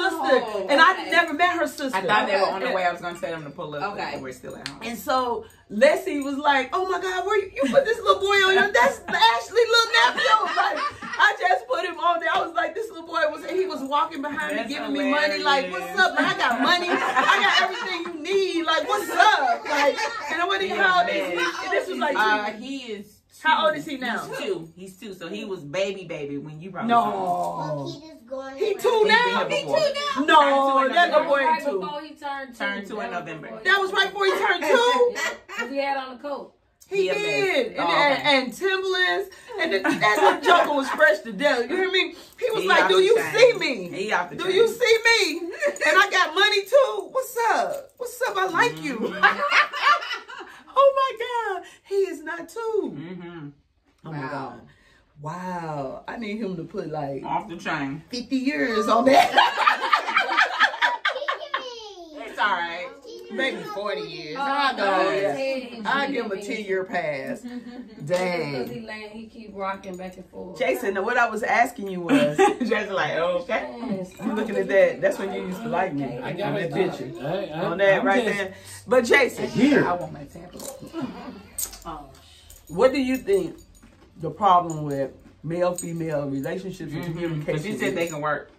sister, and I never met her sister.
I thought they were on the way. I was gonna tell them to pull up.
Okay.
but we're still at home.
And so Leslie was like, "Oh my God, where you, you put this little boy on your? That's Ashley little nephew." Like I just put him on there. I was like, "This little boy was he was walking behind
That's
me, giving me money. Like, what's up? Man, I got money. I got everything you need. Like, what's up? Like, and I went, "How old is he?" And this was like,
Uh, he is.
How old is he now?
He's two. He's two. So he was baby, baby when you brought him.
no,
Look, he just going
he two now.
been here before.
No,
Turned two
that little boy
Right
two.
before he turned two.
Turned two in
That was
November.
That was right before he turned two. <laughs>
He had on a coat.
He
He
did. And,
Oh,
and,
okay.
and Timberlands. And the, that little joker was fresh to death. You hear me? He was
He
like, Do you
chain.
see me?
He off the
Do
chain.
you see me? And I got money too. What's up? What's up? I like you.
Mm-hmm. <laughs>
Oh my God. He is not too.
Mm-hmm.
Oh my God. Wow. I need him to put like
Off the chain.
50 years on that. <laughs>
It's all right.
Maybe 40 years.
Oh,
I'll go.
oh,
I'll give him a
didn't
10
mean-
year pass. <laughs>
Because
Dang.
he laying, he keep rocking back and forth.
Jason, what I was asking you was, <laughs>
Jason, like, okay.
Yes.
you looking at that, that's when you used to like me.
I got
that
it.
picture.
I, I,
On that right there. But Jason,
Here.
I want my tablet. <laughs>
Oh, what do you think the problem with male female relationships and mm-hmm.
But
communication
you said they can work.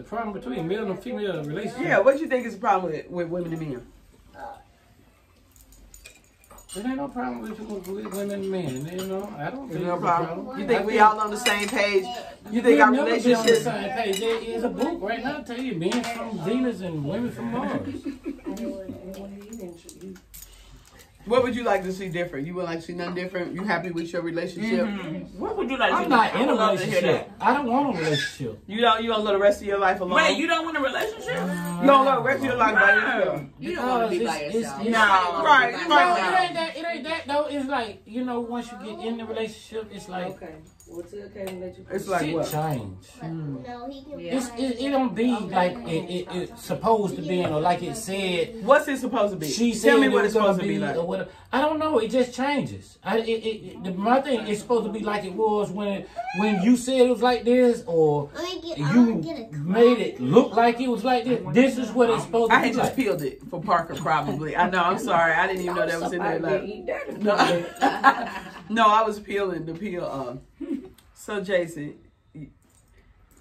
The problem between male and female relationship.
Yeah, what do you think is the problem with, with women and men?
There ain't no problem with, with, with women and men. You know, I don't
There's
think
no
it's a
problem. You
I
think we all on the same page? You think
We'll
our
never be on the same page. There is a book right now tell you men from Venus and women from Mars.
What would you like to see different? You would like to see nothing different? You happy with your relationship? Mm-hmm.
What would you like to see?
I'm
do?
not in a
would love to hear
relationship. I don't want a relationship.
You don't you don't go the rest of your life alone?
Wait, you don't want a relationship?
you don't go the rest of your life by yourself.
You don't want to be by
It's- it's-
yourself.
No.
Right,
No,
right.
it ain't that. It ain't that though. It's like you know, once you get in the relationship, it's like
Okay. Well, till Kevin let you.
It's like
shit
what?
change. Hmm.
No, he can
Yeah.
It's, it, it don't be like it, it, it's supposed to be, or like it said.
What's it supposed to be?
She said
Tell me what it's supposed to
be,
be like.
or whatever. I don't know. It just changes. I, it, it, it, the, my thing is supposed to be like it was when when you said it was like this, or
Let me get, I'm gonna get a
you made it look like it was like this. This is what it's supposed to
I
be
had just
like.
peeled it for Parker, probably. I know. I'm <laughs> sorry. I didn't even know that was in there. Like, no, <laughs> no, I was peeling the peel. Um, so Jason,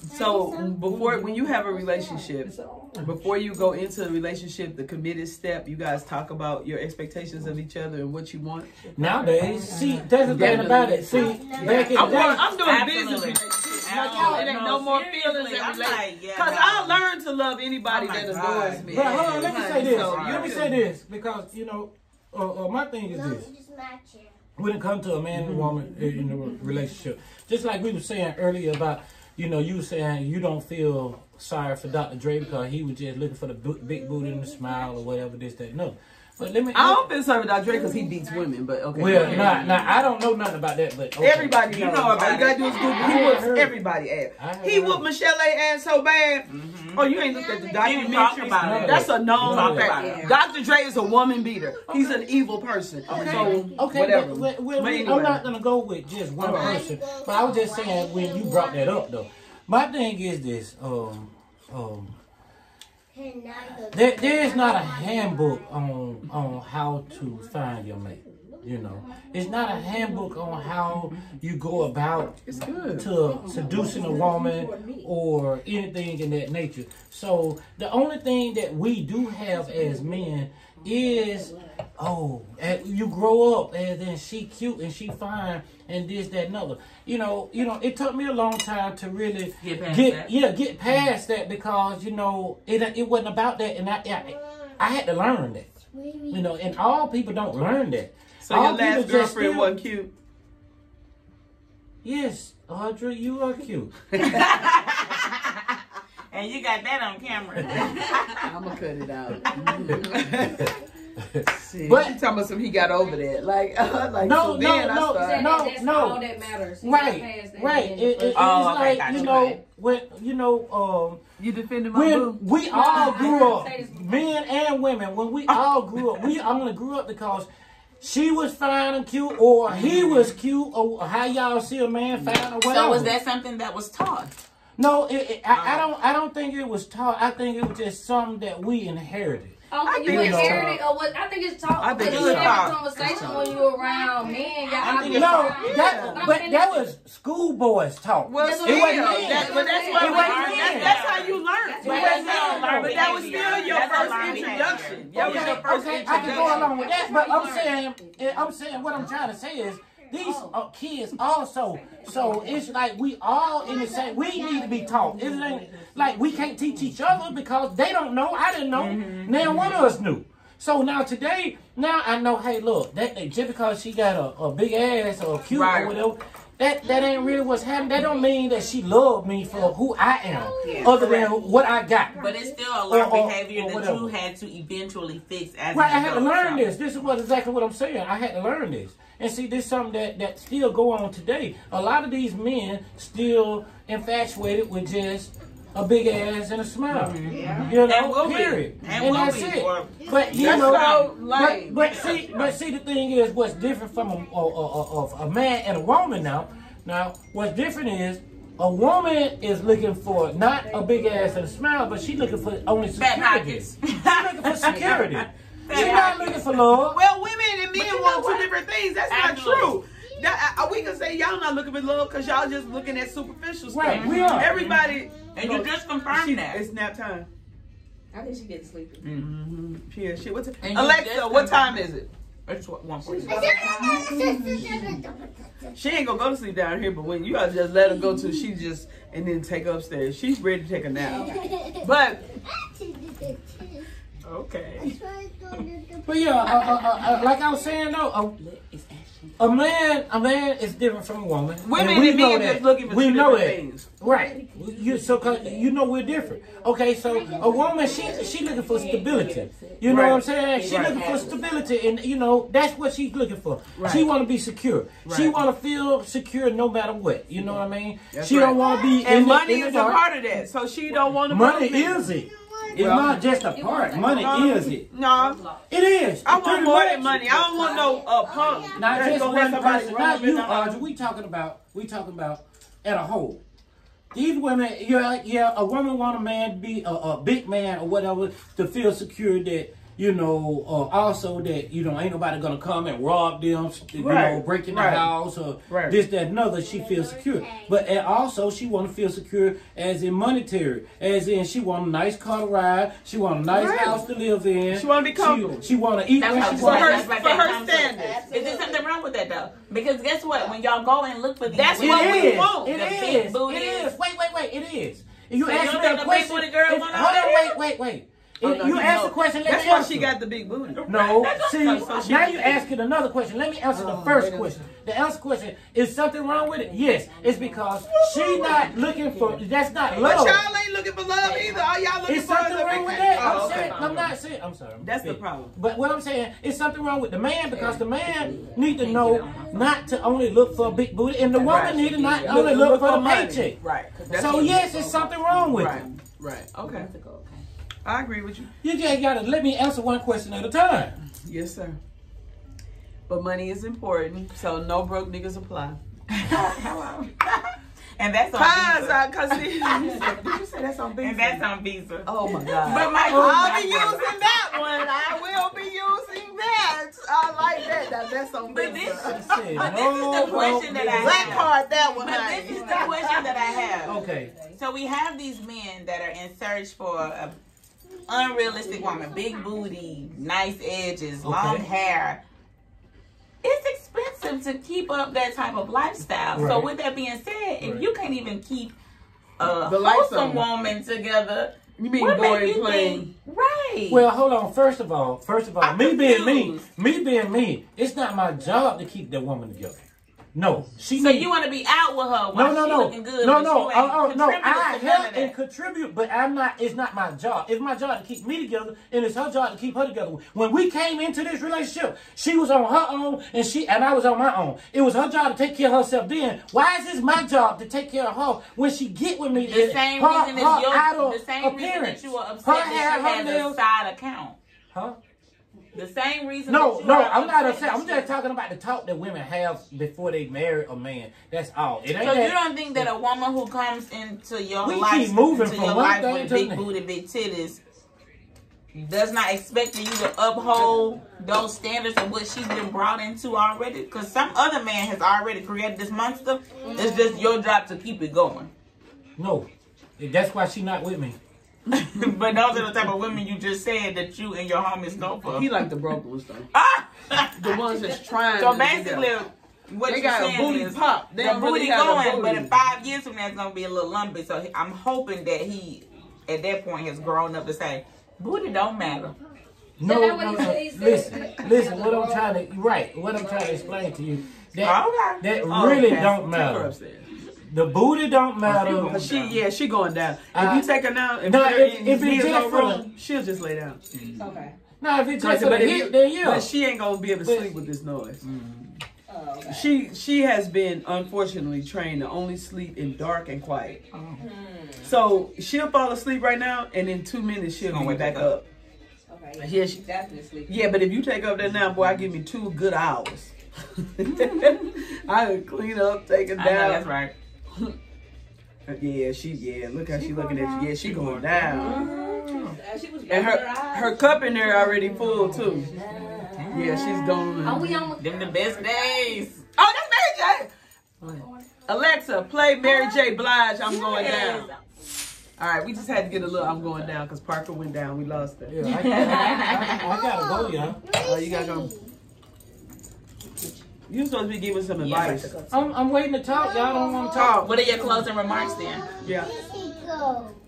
so before when you have a relationship, before you go into a relationship, the committed step, you guys talk about your expectations of each other and what you want.
Nowadays, see, that's the thing about it. See, back in the
I'm,
day,
I'm doing
Absolutely.
business relationships. Like,
No,
it ain't no,
no,
more feelings and
I'm
relationships.
like, yeah,
Because. I learned to love anybody
Oh my
that
God.
adores me.
But hold on, let me say this.
So,
let me say this because you know, uh, uh, my thing is
No,
this:
just
when it comes to a man and a woman in in a relationship, just like we were saying earlier about, you know, you saying you don't feel sorry for Dr. Dre because he was just looking for the big booty and the smile or whatever this that no. But let me.
I don't feel sorry for Dr. Dre because he beats women, but okay.
well, nah, nah, I don't know nothing about that, but okay.
Everybody
You
knows.
know
All
about
you gotta do is Google. He whoops everybody ass. He whooped Michelle A ass so bad. Oh, you ain't looked at the
Didn't talk
documentary?
about
it.
That's a known
Talk
fact.
about.
Dr. Dre is a woman beater. He's an evil person. So
Okay,
whatever.
but, but, well,
But anyway.
I'm not gonna go with just one person. But I was just saying when you brought that up though. My thing is this. Um, um,
And now you go-
There, there is not a handbook on on how to find your mate. You know, it's not a handbook on how you go about to seducing a woman or anything in that nature. So the only thing that we do have as men is, oh, you grow up and then she cute and she fine and this that and other. You know, you know, it took me a long time to really
Get past
get
that.
yeah get mm. past that because you know it it wasn't about that and I I, I had to learn that. You know, and all people don't learn that.
So your
All people
last
just
girlfriend
still-
wasn't cute.
Yes, Ardra, you are cute.
And <laughs> And you got that on camera.
I'm gonna cut it out. <laughs> See,
But-
she talking about some he got over that. Like, <laughs> like
No,
so
no,
then I
no,
started-
no.
that's all that matters. He
Right,
that
right. It, it, it's
Oh, okay,
like
got
you
you,
know
right.
when you know um
You defending my
when
boo?
we all grew up, men and women. When we <laughs> all grew up, we only grew up because she was fine and cute, or he was cute, or how y'all see a man fine or whatever.
so was that something that was taught?
No, it, it, I, I don't. I don't think it was taught. I think it was just something that we inherited.
Oh,
I
you
think it's
inherited or oh, what? I think it's talk.
I think
because
it's
you have a
talk.
conversation when you're around men. Y'all
I think
obviously-
No,
it's-
that,
I'm
but
saying
that was schoolboys talk.
Well,
That's
still,
what I'm
saying.
that, but that's
It
what we
wasn't
learned. That's, that's how you learn.
That's
But
what
that's
I'm
not
saying.
learn, but that was still your
That's
first introduction. That was
Okay,
your first
okay, I can go
introduction.
along with that, but I'm saying, I'm saying what I'm trying to say is these uh, kids also. So it's like we all in the same. We need to be taught. It ain't like we can't teach each other because they don't know. I didn't know. Now one of us knew. So now today, now I know. Hey, look, that just because she got a, a big ass or cute
Right.
or whatever. That, that ain't really what's happening. That don't mean that she loved me for who I am, other than what I got.
But it's still a learned
Or- or-
behavior
or
that you had to eventually fix as
Right, I had to learn this. This is what exactly what I'm saying. I had to learn this. And see, this is something that, that still go on today. A lot of these men still infatuated with just a big ass and a smile. You know,
And will be.
period.
And
And,
will
that's
be
it.
for-
But you
That's
know,
so
but, but see, but see, the thing is, what's different from a, a, a, a, a man and a woman now? Now, what's different is a woman is looking for not a big ass and a smile, but she's looking for only security. She's looking for <laughs> security. She's not looking for love.
Well, women and men want two different things. That's
Absolutely.
not true. That, uh, we can say y'all not looking for love because y'all just looking at superficial stuff.
Right, we are.
Everybody.
And you just confirmed
She-
that.
It's nap time.
I think she getting sleepy.
Mm-hmm. Yeah, shit. What's it? Alexa, what time is it?
It's what, one forty.
She ain't gonna go to sleep down here, but when you gotta just let her go to, she just and then take upstairs. She's ready to take a nap. But <laughs> okay.
But yeah, uh, uh, uh, uh, like I was saying though, a, a man, a man is different from a woman.
Women
we
and
know that.
looking for
we know that.
things.
Right. You so you know we're different. Okay, so a woman she she looking for stability. You know
Right.
what I'm saying? She
Right.
looking for stability, and you know that's what she's looking for. She want to be secure. She want to feel secure no matter what. You know what I mean?
That's
she
right.
don't want to be
And
in the-
money
the
is a part of that. So she don't want to.
Money is it. It's
Well-
not just a part. Money is it.
No,
It is.
I want more than money. I don't want no uh, punk.
Not
that's
just
gonna
one person, not you,
the.
Ardra. We talking about, we talking about at a whole. These women, yeah, yeah, a woman want a man to be a, a big man or whatever to feel secure that, you know, uh, also that, you know, ain't nobody gonna come and rob them, you know,
Right,
break in the
right.
house or
Right.
this, that, and other. She feels secure. But also she want to feel secure as in monetary, as in she want a nice car to ride, she want a nice
Right.
house to live in.
She wanna be comfortable.
She, she want to eat
That's
when
what
she
I'm
For her,
That's
for her
comes with-
standards.
Is there something wrong with that though? Because guess what? When y'all go and look for these,
That's
women,
what we want.
It
The
is.
big
It Wait, wait, wait. It is. You
So
ask
you
me a
think the big
question,
booty girl
if-
want
hold on,
that?
wait, wait, wait.
Oh, no,
you
you
ask
know.
a question, let
That's
me
why
answer.
she got the big booty.
No, see,
so she-
now you asking another question. Let me answer the
Oh,
first question. The answer question is something wrong with it? Yes, it's because she not looking for. That's not love.
But y'all ain't looking for love either. All y'all looking
It's
for is
something wrong with
man.
that. I'm
Oh, okay.
saying, I'm not saying, I'm sorry.
That's the problem.
But what I'm saying, is something wrong with the man because the man need to know not to only look for a big booty, and the woman
Right.
need to not only look,
look
for
for
the
money.
paycheck.
Right. That's
So yes, it's something wrong with
Right.
it.
Right. Okay. I agree with you.
You just gotta let me answer one question at a time.
Yes, sir. But money is important, so no broke niggas apply.
Hello. <laughs> and that's on
Cause,
Visa.
uh, cause <laughs> did you say that's on Visa?
And that's on Visa.
Oh my God.
But my
I'll be using that one. I will be using that. I like that. That- that's on
But
Visa.
this-
Said,
But this is the question that I
Black
have.
card that one,
But
honey.
this is the question that I have.
Okay.
So we have these men that are in search for a unrealistic woman, big booty, nice edges, long hair. It's expensive to keep up that type of lifestyle. So with that being said, if
Right.
you can't even keep a
The
wholesome woman together,
You mean
what
boy
you
playing?
right?
Well, hold on. First of all, first of all,
I'm
me being me, me being me, it's not my job to keep that woman together. No, she.
So you want to be out with her
No,
while
no,
she
no,
looking good?
no, no, oh, oh, no. I help and contribute, but I'm not. It's not my job. It's my job to keep me together, and it's her job to keep her together. When we came into this relationship, she was on her own, and she and I was on my own. It was her job to take care of herself. Then why is this my job to take care of her when she get with me?
The same
her,
reason
her
your,
outer
the same reason that you were upset
hair,
that
her
she has a side account.
Huh?
The same reason.
No,
that you
no, I'm not upset. I'm just talking about the talk that women have before they marry a man. That's all. It ain't
So
that-
you don't think that a woman who comes into your
We
life,
keep moving
into
from
your life with big booty, big titties, does not expect you to uphold those standards of what she's been brought into already? Because some other man has already created this monster. It's just your job to keep it going.
No, that's why she not with me. <laughs>
but those are the type of women you just said that you and your homies go for.
He like the broke ones though.
Ah! <laughs>
The ones that's trying.
So basically, what
They
you're
got a
saying
booty
is
pop. They
the
don't really
booty
a
going, but in five years from now, it's gonna be a little lumpy. So I'm hoping that he, at that point, has grown up to say, booty don't matter.
No,
that
no,
what
no.
you said? You said-
Listen, listen. What I'm trying to right. What I'm trying to explain to you that
Okay.
that
Oh,
really
okay.
don't matter.
Upstairs.
The booty don't oh, matter.
But she, yeah, she going down. If
Uh,
you take her down, if,
no,
her
if-
in
if it's just
no
for
room, she'll just lay down. Mm-hmm.
Okay.
No, if it's
But,
just for the
if
hit, then yeah.
but she ain't gonna be able to
But-
sleep with this noise. Mm-hmm.
Oh, okay.
She she has been unfortunately trained to only sleep in dark and quiet. Oh. Hmm. So she'll fall asleep right now, and in two minutes she'll
Gonna
be
wake
back
back
up.
up.
Okay.
Yeah, she-
definitely sleep.
Yeah, but if you take up that now, boy, I give me two good hours. <laughs> <laughs> I can clean up, take it
I know
down.
that's right. <laughs>
Yeah, she yeah. Look how she looking at you. Yeah, she going down.
Uh-huh. She was
And her her cup in there already full too. Yeah, she's going.
Are we on?
Them the best days.
Oh, that's Mary J. Alexa, play Mary J. Blige. I'm going down. All right, we just had to get a little. I'm going down because Parker went down. We lost her.
Yeah, I, I, I, I gotta go, y'all.
Oh, you gotta go. You supposed to be giving some advice.
I'm, I'm waiting to talk. Y'all don't want to talk.
What are your closing remarks then?
Yeah.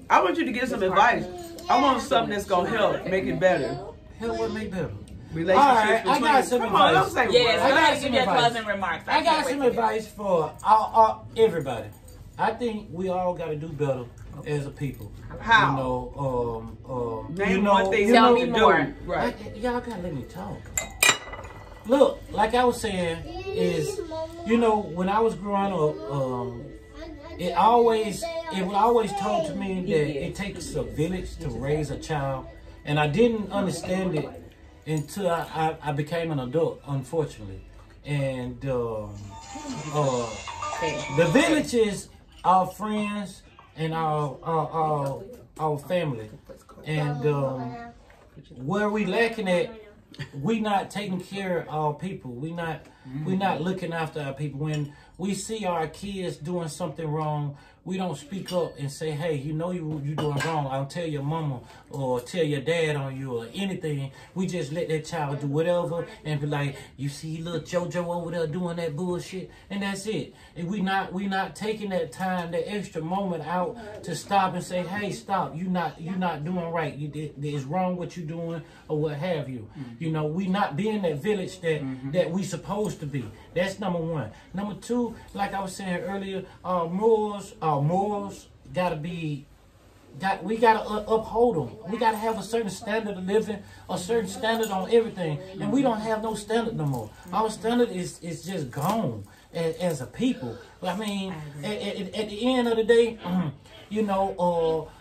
I want you to give some advice. I want something that's gonna help make it better.
Help what make better?
Relationships
All right, I
between.
got some
Come on, don't
advice.
say
Yes,
what.
go
got some
give your
advice.
closing remarks.
I got some
wait to hear.
advice for all, all, everybody. I think we all got to do better as a people.
How?
You know, um, um,
Name
you know,
one thing
you
Tell
know,
me more.
do. Right.
Y'all gotta let me talk. Look, like I was saying, is you know when I was growing up, um, it always it was always told to me that it takes a village to raise a child, and I didn't understand it until I, I, I became an adult, unfortunately. And um, uh, the villages our friends and our our our, our family, and um, where we lacking at we not taking care of our people. We not we not mm-hmm. looking after our people. When we see our kids doing something wrong, we don't speak up and say, "Hey, you know you you doing wrong." I'll tell your mama or tell your dad on you or anything. We just let that child do whatever and be like, "You see little JoJo over there doing that bullshit," and that's it. And we not we not taking that time, that extra moment out to stop and say, "Hey, stop! You not you not doing right. You did it's wrong what you doing or what have you." You know, we not being that village that that we supposed to be. That's number one. Number two, like I was saying earlier, our morals, our morals gotta be got we gotta uh, uphold them. We gotta have a certain standard of living, a certain standard on everything, and we don't have no standard no more. Our standard is is just gone as, as a people. I mean, at, at, at the end of the day, <clears throat> you know, uh,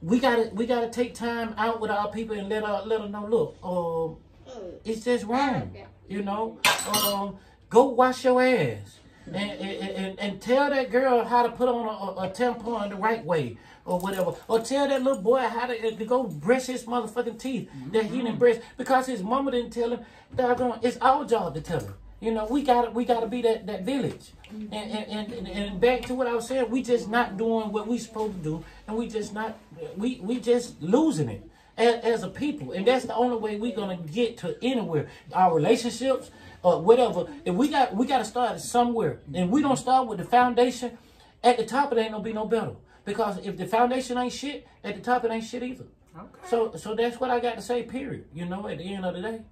we gotta we gotta take time out with our people and let our let them know. Look, um, it's just wrong. You know, um, go wash your ass and, and, and, tell that girl how to put on a, a tampon the right way or whatever. Or tell that little boy how to, to go brush his motherfucking teeth that he didn't brush because his mama didn't tell him. Doggone, it's our job to tell him. You know, we gotta we gotta be that, that village. And, and, and, and back to what I was saying, we just not doing what we supposed to do, and we just not we we just losing it as, as a people, and that's the only way we're gonna get to anywhere. Our relationships, or whatever. If we got we got to start somewhere, and we don't start with the foundation. At the top, it ain't gonna be no better because if the foundation ain't shit, at the top it ain't shit either. Okay. So so that's what I got to say. Period. You know, at the end of the day.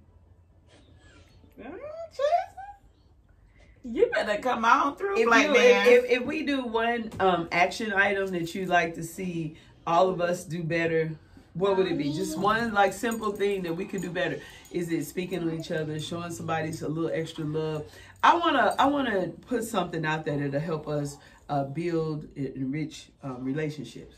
You better come on through,
if,
black
you,
man.
if, if, if we do one um, action item that you'd like to see all of us do better, what would it be? Just one like simple thing that we could do better. Is it speaking to each other, showing somebody a little extra love? I wanna I wanna put something out there that'll help us uh, build and enrich um, relationships.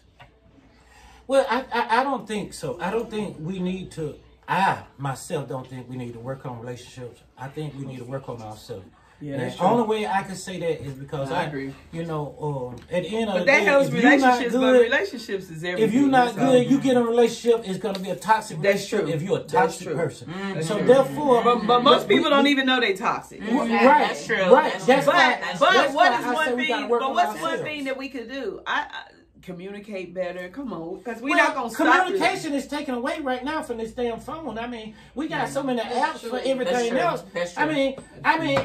Well, I, I I don't think so. I don't think we need to. I myself don't think we need to work on relationships. I think we need to work on ourselves.
Yeah, that's
the
true.
only way I can say that is because
I
I,
agree.
You know, um, at the end of
But
the
that
day,
helps
if you're not
relationships. But
good,
relationships is everything.
if you're not
That's all.
good, you get in a relationship, it's gonna be a toxic
That's
relationship.
true.
If you're a toxic
true.
person,
That's
so
true.
therefore,
But, but mm-hmm. most
we-
people don't
we-
even know they're toxic. Mm-hmm.
Right,
That's true.
Right,
That's
that's why.
But
That's
but
that's
what
why
is
I say
one thing?
work
But
on
what's one thing that we could do? I, I communicate better. Come on, because we're
Well,
not gonna
communication is taken away right now from this damn phone. I mean, we got so many apps for everything else.
That's
I mean, I mean,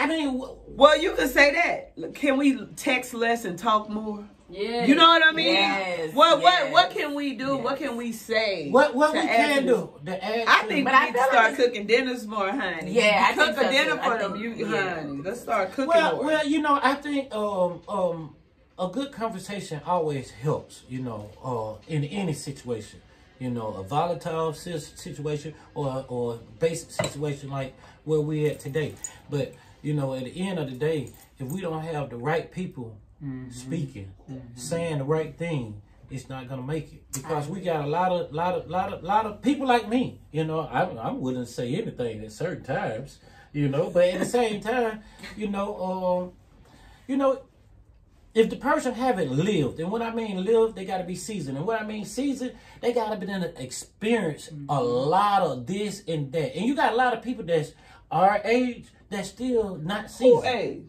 I mean, w-
Well, you can say that. Can we text less and talk more?
Yeah.
You know what I mean?
Yes,
What what
yes.
what can we do? What can we say?
what what we can
to
do? The
I think
But
we
I
need to start
like
cooking dinners more, honey.
Yeah, I
cook
think
a
so,
dinner
too.
for
I
them,
think-
you
yeah.
honey. Let's start cooking
Well,
more.
well, you know, I think um um a good conversation always helps. You know, uh, in any situation, you know, a volatile situation or or basic situation like where we're at today. But you know, at the end of the day, if we don't have the right people mm-hmm. speaking, mm-hmm. saying the right thing. It's not gonna make it because we got a lot of, lot of, lot of, lot of people like me. You know, I'm, I'm willing to say anything at certain times. You know, but at the same <laughs> time, you know, um, you know, if the person haven't lived, and what I mean lived, they got to be seasoned. And what I mean seasoned, they got to be in experience a mm-hmm. lot of this and that. And you got a lot of people that's our age that's still not
Who
seasoned.
age?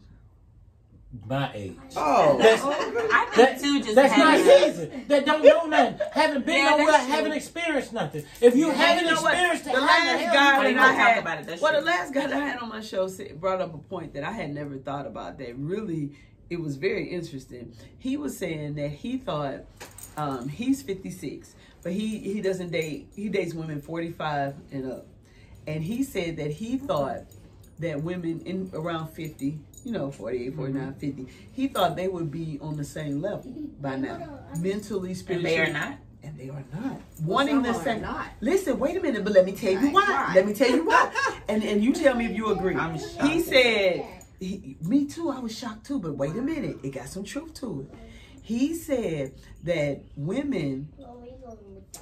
My age.
Oh,
That's,
I think
that,
too. Just
that's not
having-
seasoned. That don't know nothing. Haven't been
Yeah,
nowhere. Haven't experienced nothing. If you
And
haven't
you know
experienced it,
The last guy that
gonna
I
talk
had,
about it, that's
well, the last guy that I had on my show brought up a point that I had never thought about. That really, it was very interesting. He was saying that he thought um, he's 56, but he he doesn't date. He dates women 45 and up, and he said that he thought that women in around 50 you know 48 mm-hmm. 49 50 he thought they would be on the same level by now mentally spiritually.
And they are not.
and they are not wanting the same.
not.
Listen, wait a minute, but let me tell you why. Let me tell you why. <laughs> and and you tell me if you agree.
I'm shocked.
He said, he, me too. I was shocked too, but wait a minute, it got some truth to it. He said that women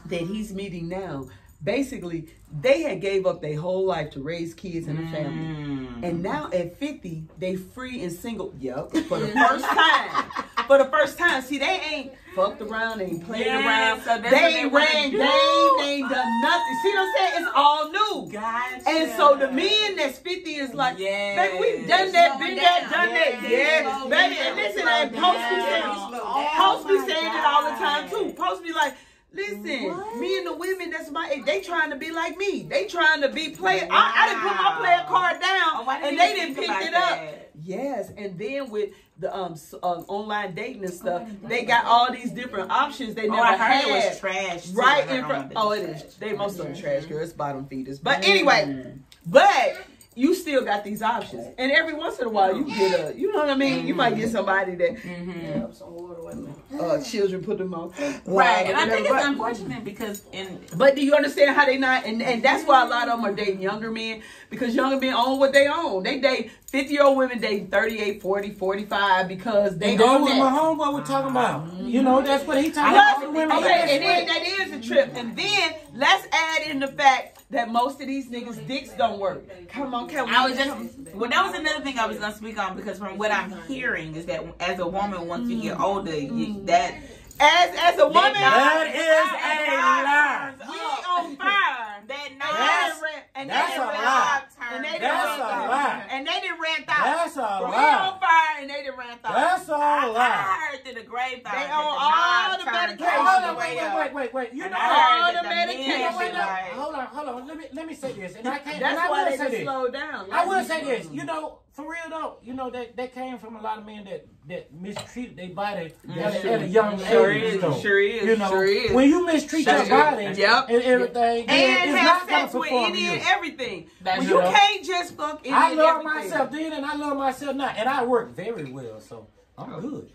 that he's meeting now, basically, they had gave up their whole life to raise kids and a family.
Mm.
And now at 50, they free and single. Yep. For the <laughs> first time. For the first time. See, they ain't fucked around, they ain't played
Yeah,
around.
so
they
they
ain't ran game, they ain't done nothing. See what I'm saying? It's all new.
Gotcha.
And so the men that's 50 is like,
Yes.
baby, we've done that,
Slow
been
down.
there, done that.
Yes.
Yeah,
Slow
baby. And listen,
Slow
and Post be
down.
saying, Post be
Oh my
saying it all the time too. Post be like, listen, me and the women that's my age, they trying to be like me. They trying to be player. I, I didn't put my player card down,
Oh,
and they didn't pick it up. Yes, and then with the um, um online dating and stuff, they got all these different options they
Oh,
never
I heard
had.
it was trash. too.
Right in front. Oh, it is. They most of them trash girls, bottom feeders. But
Mm.
anyway, but you still got these options, and every once in a while you get a, you know what I mean? You might get somebody that
Mm-hmm.
Have some water with me. <gasps>
uh, children put them on. <gasps>
Right, and I think it's unfortunate because in
But do you understand how they not? And, and that's why a lot of them are dating younger men because younger men own what they own. They date 50 year old women dating 38, 40, 45 because they
And that
own
was
that.
my homeboy we're talking about. You know, that's what he talking about.
okay, and then that is a trip. And then let's add in the fact that most of these niggas' dicks don't work. Come on, can we?
I was just well, that was another thing I was gonna speak on because from what I'm hearing is that as a woman, once you get mm. older, you, that
as as a woman,
That is a lie.
we on fire.
that
And
That's-
they done ran- and they
that's a lie.
And they
That's a lie.
And they done ran out.
That's a lie.
We on fire and they done ran out.
That's all
I,
lie.
I heard through the grapevine.
They own all the medication.
Wait, hold on, wait, wait, wait, wait, wait. You know,
all the medication.
be
wait,
like,
hold on, hold on. let me let me say this, and I can't.
That's why they
say
just
this.
slow down.
I will say this, you know, for real though, you know that that came from a lot of men that that mistreated their body at, a, at a young
Sure
age.
is,
though.
sure is,
You know,
sure is.
when you mistreat
Sure
your
is.
body
Yep.
and everything, then
and
it's
have
not gonna
sex with
perform
any
you.
and everything.
That's
Well, you
right.
can't just fuck any
I love
everything.
myself then, and I love myself now, and I work very well, so I'm good.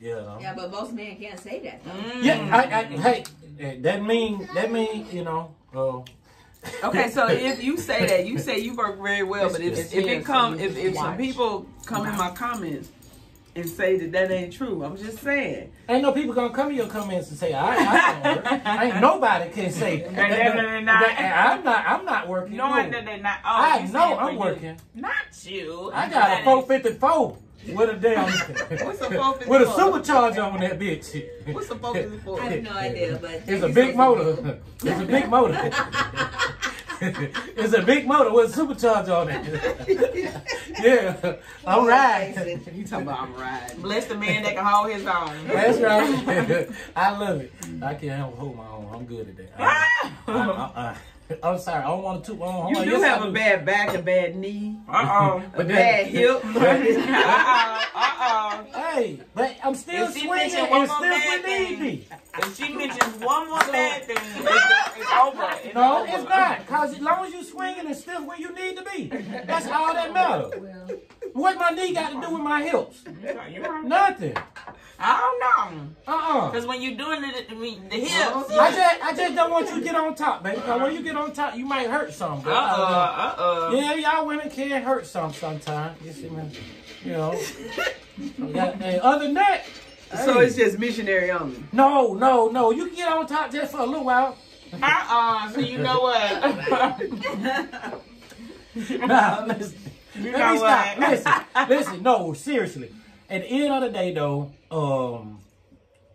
You know.
Yeah, but most men can't say that. Though.
Yeah, I, I, hey, that mean that mean you know. Uh,
Okay, so <laughs> if you say that, you say you work very well, but if, if it come, if, if some people come in my comments and say that that ain't true, I'm just saying.
Ain't no people gonna come in your comments and say I, I don't work. Ain't nobody can say <laughs> that,
that- that- that-
that- I'm not I'm not working.
Knowing
no.
that they're not. Oh,
I know I'm
you.
working.
Not you.
I got a 454 with a damn
What's a 454?
with a supercharger on that bitch.
What's the focus for?
I have no idea, but
It's a big motor. It's a big motor. it's a big motor with a supercharger on it. <laughs> yeah, all right.
You talking about I'm riding?
Bless the man that can hold his own.
That's right. <laughs> I love it. I can't hold my own. I'm good at that. I, I, I, I, am sorry. I don't want to toot my own
You do
Yes, I
have a bad back, a bad knee,
Uh oh.
a bad hip. <laughs>
Uh oh.
Hey, but I'm still
If
swinging
mention one
and still
bad
believe
thing.
me.
If she mentions one more bad thing, <laughs> it's, it's over. It's
No,
over.
it's not. Because as long as you swinging and still where you need to be, that's all that matters. What my knee got to do with my hips?
You're right.
Nothing.
I don't know.
Uh-uh.
Because when you're doing it, the, the hips,
I just, I just don't want you to get on top, baby. Because when you get on top, you might hurt something.
uh uh, uh uh.
Yeah, y'all women can hurt some sometimes. You see me? You know. <laughs> Yeah, hey, other than that,
So
hey,
it's just missionary only.
no, no, no. You can get on top just for a little while.
Uh uh. So you know what? <laughs> <laughs>
Nah, listen.
You
Let
know
me stop.
what?
Listen, listen. No, seriously. At the end of the day, though, um,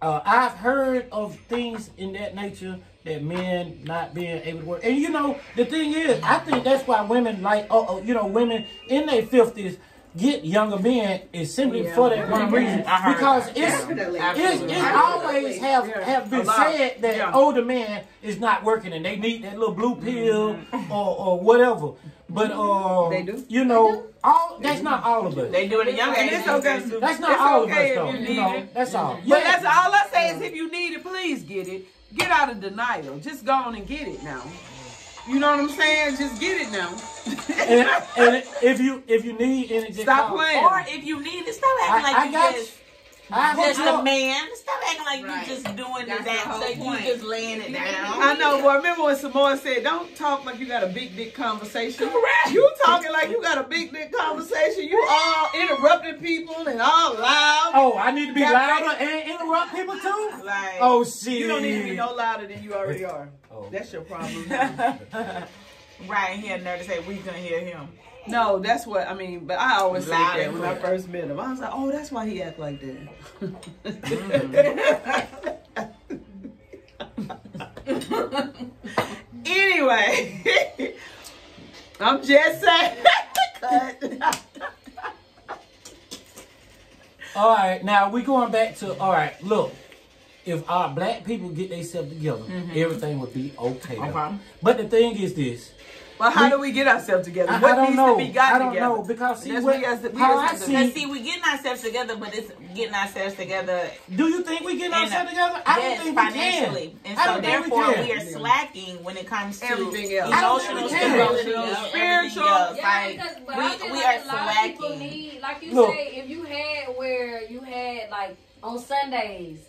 uh, I've heard of things in that nature that men not being able to work. And you know, the thing is, I think that's why women like, uh, uh, you know, women in their fifties get younger men is simply for that one reason
I
because
that.
it's
Definitely.
it,
Absolutely.
it always have
Yeah.
have been said that
Yeah.
older men is not working and they need that little blue pill or, or whatever. But um,
They do?
You know, all that's not all of us.
They do it at young
And
age.
it's okay.
That's not
It's
all
okay if
of us, though.
you
You,
need
know,
it.
that's all.
But that's all I say is if you need it, please get it. Get out of denial. Just go on and get it now. You know what I'm saying? Just get it now.
And, and if you if you need any,
Stop
call.
playing.
Or if you need it, stop acting
I,
like
I
you
got
just,
you. I
just a
you up.
man. Stop acting like
Right.
you just doing
That's
that.
the whole
So you
point.
just laying it down.
I know, but remember when Samoa said, "Don't talk like you got a big dick conversation."
Correct.
You talking like you got a big dick conversation. You all interrupting people and all loud.
Oh, I need to be
Got
louder and interrupt people too.
Like,
Oh shit!
You don't need to be no louder than you already are.
Oh.
That's your problem. <laughs>
right here nerve to say we couldn't hear him.
No, that's what I mean. But I always said that when I first met him. I was like, "Oh, that's why he act like that." <laughs> anyway, I'm just saying. <laughs>
All right, now we going back to all right. Look, if our black people get themselves together, mm-hmm. everything would be okay. though.
Okay.
But the thing is this.
Well, how
We-
do we get ourselves together?
I,
what
I don't
needs
know.
to be gotten
I don't
together?
know because see
That's
what,
we as the- we
how I see.
See, we getting ourselves together, but it's getting ourselves together
do you think we getting
And,
ourselves together? I
yes,
don't think we
financially.
can.
And
I
so
don't think we
therefore
can.
we are slacking when it comes to
Everything else.
I don't think
emotional
we can.
stability,
spiritual.
else.
Yeah,
Like
because,
we, we
like
are
a lot of people
slacking.
need, like you
Look.
say, if you had where you had like on Sundays.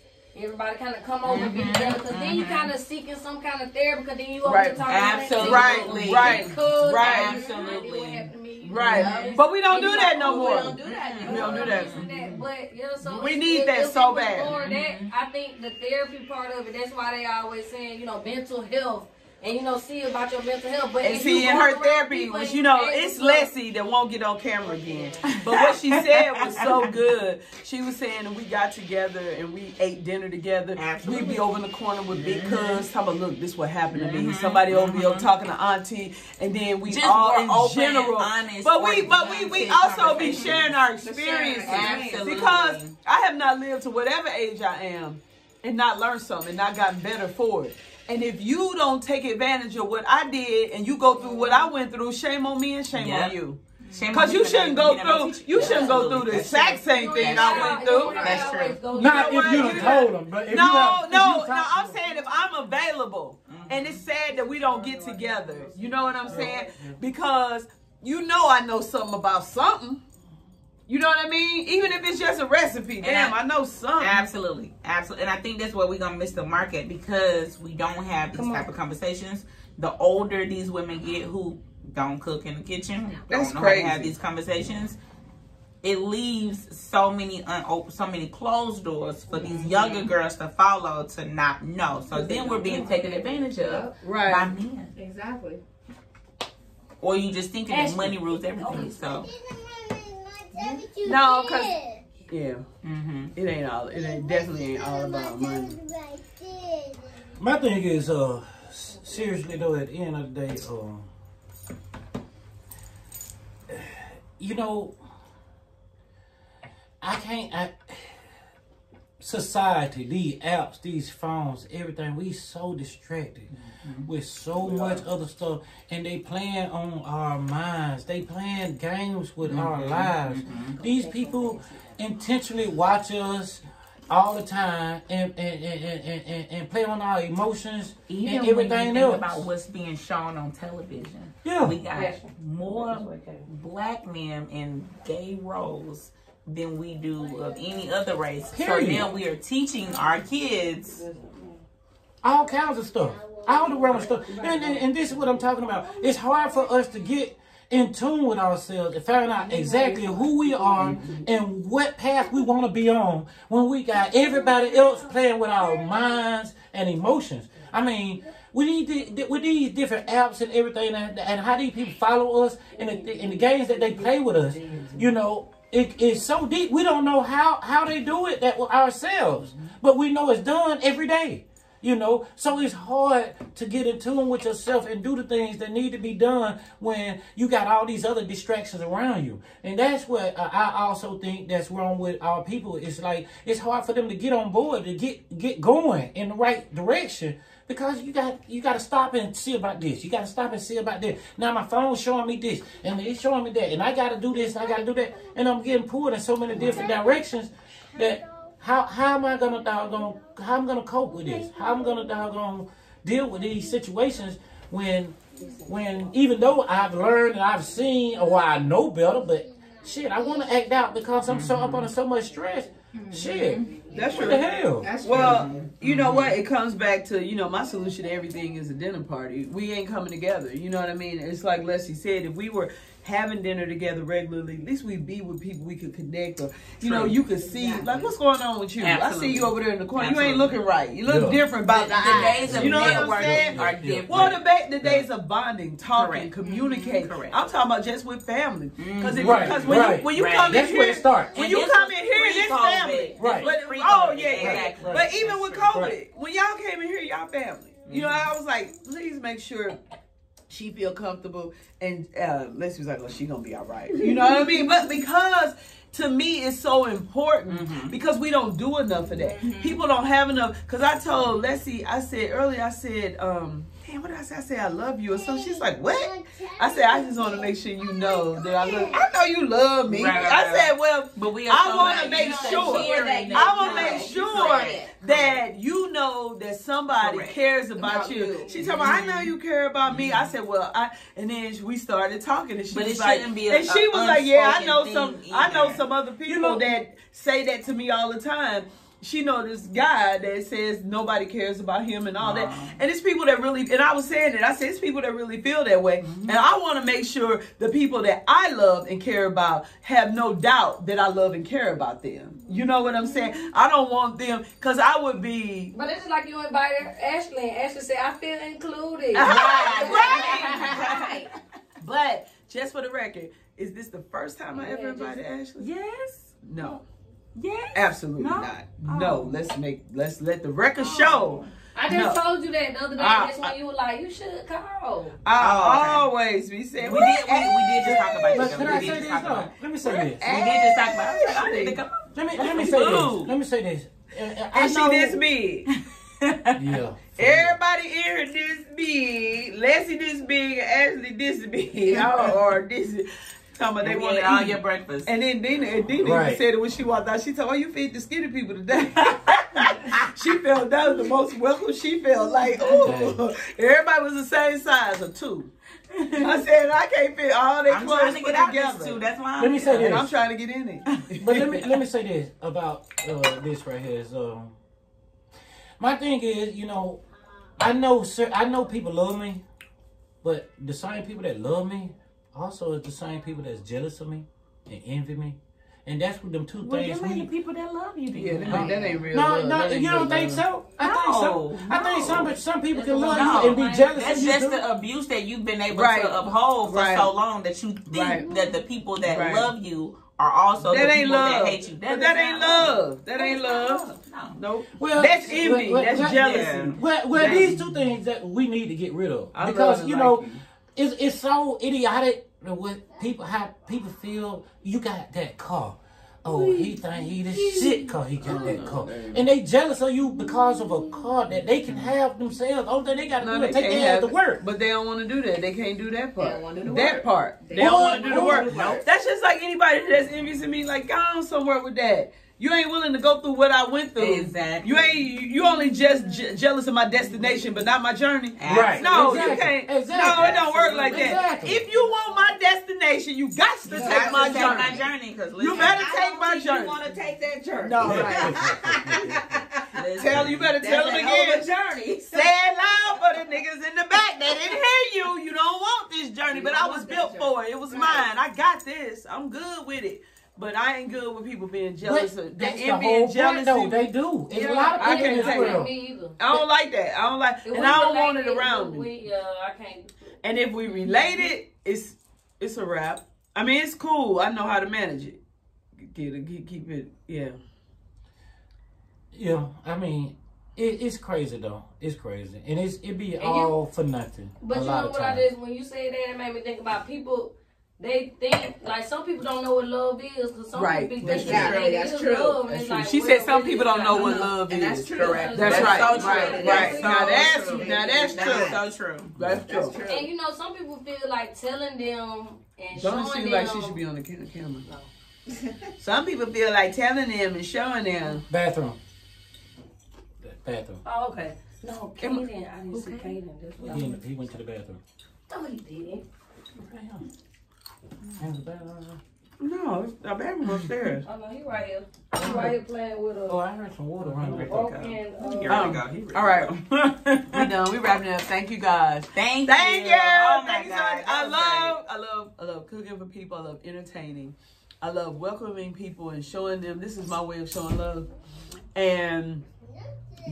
Everybody kind of come over and be mm-hmm. together because then you mm-hmm. kind of seeking some kind of therapy because then you over
Right.
the talking
Absolutely.
Right, right,
Because
right.
Absolutely.
What happened to me.
Right. But we don't do that no
We
more.
don't do that
We don't do that.
But you know, so
We need
if-
that so
it was
bad.
that, mm-hmm. I think the therapy part of it. That's why they always saying, you know, mental health, and you know, see about your mental health. But
And
if
see,
you
in her therapy was, you know, it's
to-
Leslie that won't get on camera again. But what she <laughs> said was so good. She was saying we got together and we ate dinner together.
Absolutely.
We'd be over in the corner with big mm-hmm. cuz, talking about, look, this what happened to me. Mm-hmm. Somebody over here mm-hmm. talking to auntie, and then we
Just
all in
open,
general.
honest,
but we, but we, we also be sharing our experiences
Absolutely.
because I have not lived to whatever age I am and not learned something and not gotten better for it. And if you don't take advantage of what I did and you go through what I went through, shame on me and shame
Yep.
on you.
Shame
Because you shouldn't go through
teach-
you shouldn't go through the exact
true.
same thing I went through.
That's true.
Not if you done told them, but if you
No,
have, if
no,
you
no. I'm saying if I'm available, and it's sad that we don't get together. You know what I'm saying? Because you know I know something about something. You know what I mean? Even if it's just a recipe, damn, I,
I-
know some.
Absolutely, absolutely, and I think that's where we're gonna miss the market because we don't have these type of conversations. The older these women get, who don't cook in the kitchen,
That's
don't know
crazy.
how to have these conversations, it leaves so many un- oh, so many closed doors for these mm-hmm. younger girls to follow to not know. So then we're being taken advantage of
Right.
by men,
Exactly.
or you just thinking that money rules everything. So,
No, 'cause- Yeah,
mm-hmm.
it ain't all. It ain't definitely ain't all about money.
My thing is, uh, seriously though, at the end of the day, um, you know, I can't. I, society, these apps, these phones, everything, we so distracted Mm-hmm. with so much other stuff, and they playing on our minds. They playing games with our mm-hmm. lives. Mm-hmm. These people intentionally watch us all the time and and, and, and, and, and play on our emotions
even
and
when you
everything
think
else.
about what's being shown on television.
Yeah.
We got more black men in gay roles than we do of any other race.
Period.
So now we are teaching our kids.
all kinds of stuff, all the wrong stuff. And, and and this is what I'm talking about. It's hard for us to get in tune with ourselves and find out exactly who we are and what path we want to be on when we got everybody else playing with our minds and emotions. I mean, we need to, with these different apps and everything, and, and how these people follow us and the, and the games that they play with us. You know, it, it's so deep. We don't know how how they do it that ourselves, but we know it's done every day. You know, so it's hard to get in tune with yourself and do the things that need to be done when you got all these other distractions around you. And that's what I also think that's wrong with our people. It's like it's hard for them to get on board to get get going in the right direction because you got you got to stop and see about this. You got to stop and see about this. Now my phone's showing me this and it's showing me that, and I got to do this. I got to do that, and I'm getting pulled in so many different directions that how how am I gonna doggone how I'm gonna cope with this? How am I'm gonna doggone deal with these situations when when even though I've learned and I've seen or I know better, but shit, I want to act out because I'm so up under so much stress. Shit,
That's
what
true.
the hell?
That's Well, you know what? It comes back to, you know, my solution to everything is a dinner party. We ain't coming together. You know what I mean? It's like Leslie said, if we were having dinner together regularly, at least we'd be with people we could connect or, you know, you could see, like, what's going on with you? I see you over there in the corner. You ain't looking right. You look
Yeah.
different by the,
The
eyes.
days of
You know what I'm saying?
are different.
Well, the, ba- the days of bonding, talking,
Correct.
communicating. Mm-hmm.
Correct.
I'm talking about just with family. Because
Right,
when,
right,
you, when you
right.
come
That's
in
where
here,
it
when you come in here, it's
pre-COVID.
family.
Right.
But, oh, yeah, yeah.
exactly.
But even with COVID.
Right.
when y'all came in here, y'all family. You know, mm-hmm. I was like, please make sure she feel comfortable. And uh, Leslie was like, oh, she gonna be all right. You know what I mean? But because to me it's so important
Mm-hmm.
because we don't do enough of that. People don't have enough. Because I told Leslie, I said earlier, I said, um, damn, what did I say? I said I love you or something. She's like, what? I said I just want to make sure you know that I love. I know you love me.
Right, right,
I said, well,
But we are
I want to make sure. I want to make sure that you know that somebody
Correct.
cares about
About
you.
you.
She told me, I know mm-hmm. you care about me. I mm-hmm. said, well, I and then we started talking, and she
But
was
it
like,
shouldn't be a-
and she was like, yeah, I know some,
thing
I know some other people
know-
that say that to me all the time. She know this guy that says nobody cares about him and all that, and it's people that really. And I was saying it. I said it's people that really feel that way,
Mm-hmm.
and I want to make sure the people that I love and care about have no doubt that I love and care about them. You know what I'm saying? I don't want them because I would be
But it's like you invited Ashley, and Ashley said, "I feel included." <laughs>
Right, right. But just for the record, is this the first time I ever
Yeah,
invited Ashley?
Yes.
No,
Yes.
absolutely
No?
not.
Oh.
No, let's make let's let the record show.
I just
No.
told you that the other day.
Ah,
that's when you were like, "You should call."
I
Oh, okay.
always be saying
We did. We, we did just talk about
But
it. We did just talk about it.
Let me say this.
We did just talk about it. I need to come.
Let me let me say
Ooh.
this. Let me say this. Uh, uh, I
And she
know-
this big. <laughs>
Yeah.
Everybody in here this big, Leslie this big, Ashley this big, <laughs> or, or this. Talking about they
They
want
want
to
all
eat.
your breakfast.
And then Deena, and Deena even said it when she walked out. She told, "Oh, you feed the skinny people today." <laughs> she felt that was the most welcome. She felt like, "Ooh, everybody was the same size, or two. I said, "I can't fit all their
I'm
clothes
trying to
put
get out
together."
this too. That's why I'm
Let me say
and
this.
I'm trying to get in it. <laughs>
But let me let me say this about uh, this right here. Is um, my thing is, you know, I know cer- I know people love me, but the same people that love me also it's the same people that's jealous of me and envy me, and that's what them two
Well,
things.
them ain't
We,
the people that love you.
Yeah,
then.
that ain't, that ain't real.
no,
love.
no,
That
you don't
real
think so? I think so.
No,
I think
no.
some some people can love
No,
you and be jealous
That's
of you.
just
too.
the abuse that you've been able
Right.
to uphold for
Right.
so long that you think
Right.
that the people that
Right.
love you are also
That
the
ain't
people
love.
that hate you.
But that
is
ain't
not
love. That ain't
is
love.
No.
Nope.
Well,
That's envy.
well,
That's
well,
jealousy.
Well, well, these two things that we need to get rid of because you know it's it's so idiotic the what people how people feel. You got that car. Oh, he think he the shit car. He got that oh, car, and they jealous of you because of a car that they can have themselves. Only thing they got to
No,
do is take
can't
their ass
have
to work.
But they don't want to do that. They can't do that part.
don't do the
that
work.
part. They
They
don't
don't
want to do the
wanna
work.
do work.
That's just like anybody that's envious of me. Like, go on somewhere with that. You ain't willing to go through what I went through.
Exactly.
You ain't. You only just je- jealous of my destination, but not my journey.
Right.
No,
Exactly.
you can't.
Exactly.
No, it don't work like that.
Exactly.
If you want my destination, you got to
You
take
have
my
to take
journey.
my journey. Cause
You better
I
take
don't
my journey.
You want to take that journey?
No, right. <laughs>
listen.
Tell you better
That's
tell them
a hell of a
again.
journey.
Say it loud for the niggas in the back. They didn't hear you. You don't want this journey,
You
but I was built for it. It was
Right.
mine. I got this. I'm good with it. But I ain't good with people being jealous.
But
of, the
that's the
envy
whole
and jealousy.
point, though. They do. It's
Yeah,
a lot of
I
people in
can't
this
take it.
world.
Me either.
I don't like that. I don't like,
If
and I don't want it around me.
We, uh, I can't.
And if we relate it, it's it's a wrap. I mean, it's cool. I know how to manage it. Get it, keep, keep it. Yeah.
Yeah, I mean, it, it's crazy though. It's crazy, and it's it be
you-
all for nothing.
But
a
you
lot
know
of
what I
times.
did when you said that, it made me think about people. They think like some people don't know what love is because some
Right,
people think that
true.
it
That's true.
love,
That's true.
like,
She
well,
said some people don't know what
no.
love
And
is.
that's true.
Correct.
That's
That's
right.
so true.
Right.
That's
Right.
so
Now that's
true.
now that's
That
true.
is so true.
That's
That's
true.
true.
And you know, some people feel like telling them and
showing them.
Don't showing
seem
them.
like she should be on the ca- camera? <laughs> Some people feel like telling them and showing them.
Bathroom. Bathroom.
Oh, okay. No,
Am I-
Kaden. I didn't see Kaden. That's what I
He, he went to the bathroom.
No, he didn't.
In the bathroom.
No, it's the bathroom upstairs.
Oh no, he right here. He right here playing with
Oh,
a
I heard some water running.
broken.
Here
Uh,
we
Um,
go. Here we
all
go. <laughs>
We done. We wrapping up. Thank you guys.
Thank,
Thank you.
Oh my
Thank you so
God.
much. I
was
love, I love, I love cooking for people. I love entertaining. I love welcoming people and showing them this is my way of showing love. And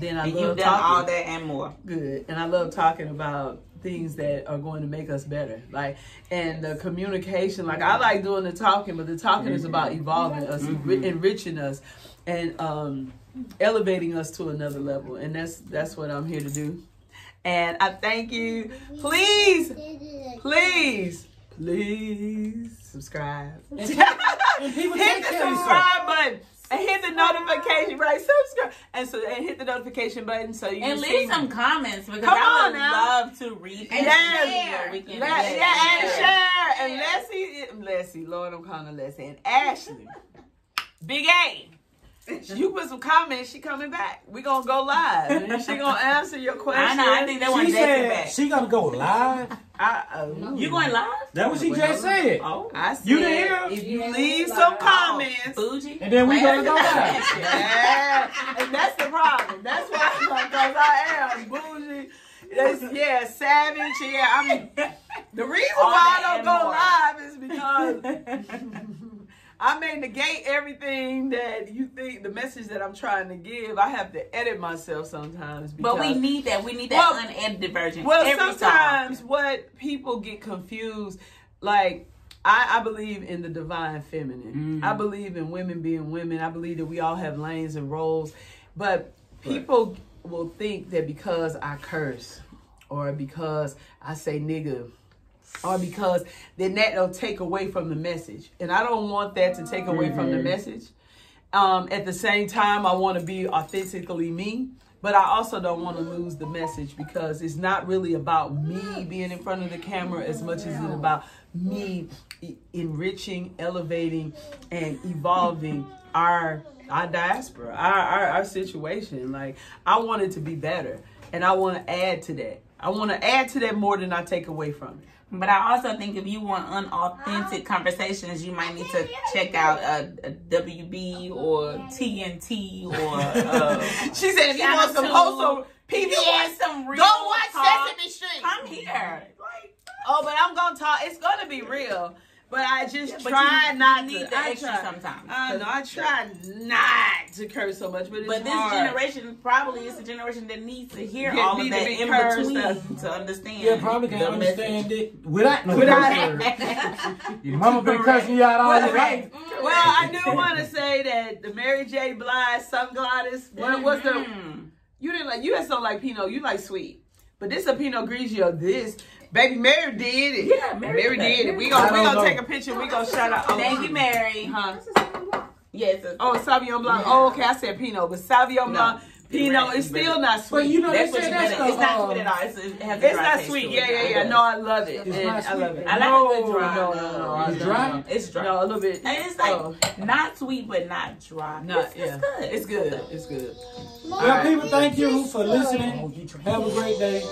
then I.
And
love
you've done
talking.
all that and more.
good and i love talking about things that are going to make us better. Like and the communication like i like doing the talking but the talking is about evolving us enri- enriching us and um elevating us to another level and that's that's what i'm here to do. And i thank you. Please please please subscribe. Hit the
care of themselves.
subscribe button and hit the notification right subscribe and so and hit the notification button so you
And
can
leave
see
some comments because
Come
I would
now.
love to read
And
Yes.
share.
Let,
yes,
yeah, and share. And Leslie, Leslie, Lord, I'm calling her Leslie. And Ashley, Big A. You put some comments, she coming back. We gonna go live. And she gonna answer <laughs> your
I know. I think they want
She
Jason
said
back.
she gonna go live.
I, uh,
You going live?
That what she just said.
Oh,
I said,
You didn't hear?
if you
Yeah,
leave
live.
some comments,
bougie.
And then we gonna go live. <laughs>
yeah, and that's the problem. That's why, because I am bougie. That's, yeah, savage. Yeah, I mean, the reason
All
why I don't go
and
live is because <laughs> I may negate everything that you think the message that I'm trying to give. I have to edit myself sometimes. Because,
But we need that. We need that
Well-
unedited version.
well,
every
sometimes
often.
what people get confused, like I, I believe in the divine feminine.
Mm-hmm.
I believe in women being women. I believe that we all have lanes and roles, but people will think that because I curse or because I say nigga or because then that'll take away from the message. And I don't want that to take away from
Mm-hmm.
the message. Um, at the same time, I want to be authentically me, but I also don't want to lose the message because it's not really about me being in front of the camera as much as it's about me e- enriching, elevating, and evolving our our diaspora, our, our our situation. Like I want it to be better, and I want to add to that. I want to add to that more than I take away from it.
But I also think if you want unauthentic conversations, you might need to check out a, a WB or TNT or. <laughs> Uh,
She said if you want some
two,
wholesome
if you want some real
go watch
talk,
Sesame Street.
Come here. Like,
Oh, but I'm gonna talk. It's gonna be real. But I just
but
try
you-
not
you need
to.
the
I
extra
try-
sometimes.
I know. I try not to curse so much, but it's
But this
hard.
generation probably is the generation that needs to hear
Yeah,
all of that
be
in
cursed
between to understand.
Yeah, probably can
the
understand it without no
Without-
curse. Your <laughs> mama been cursing you out all your life.
Well, I do want to say that the Mary J. Blige Sun Goddess. What was the?
Mhm.
You didn't like. You just don't like Pinot. You like sweet. But this a Pinot Grigio. This baby Mary did it.
Yeah, Mary
Mary
did
did
that.
it. We
I
gonna we gonna
know.
take a picture. We gonna shout out.
Thank you, Mary.
Huh?
Yes. it's-
Oh, Sauvignon Blanc. Oh, okay. I said Pinot, but Sauvignon Blanc, Pinot
right,
is
you
still
right.
not
But
sweet.
you know,
That's what you
that's
better. It's not sweet at um, all. It's, it has
it's
dry
not
taste
sweet.
to.
Yeah, yeah, yeah. No, I love it.
It's
And
not
I love
sweet.
it.
I like
no,
dry.
No, no, no. I
It's
don't
dry?
It's dry.
No, a little bit.
And it's like
oh,
not sweet, but not dry.
not
it's,
yeah.
it's good.
It's good. It's good.
Well, people, thank you for listening. Have a great day.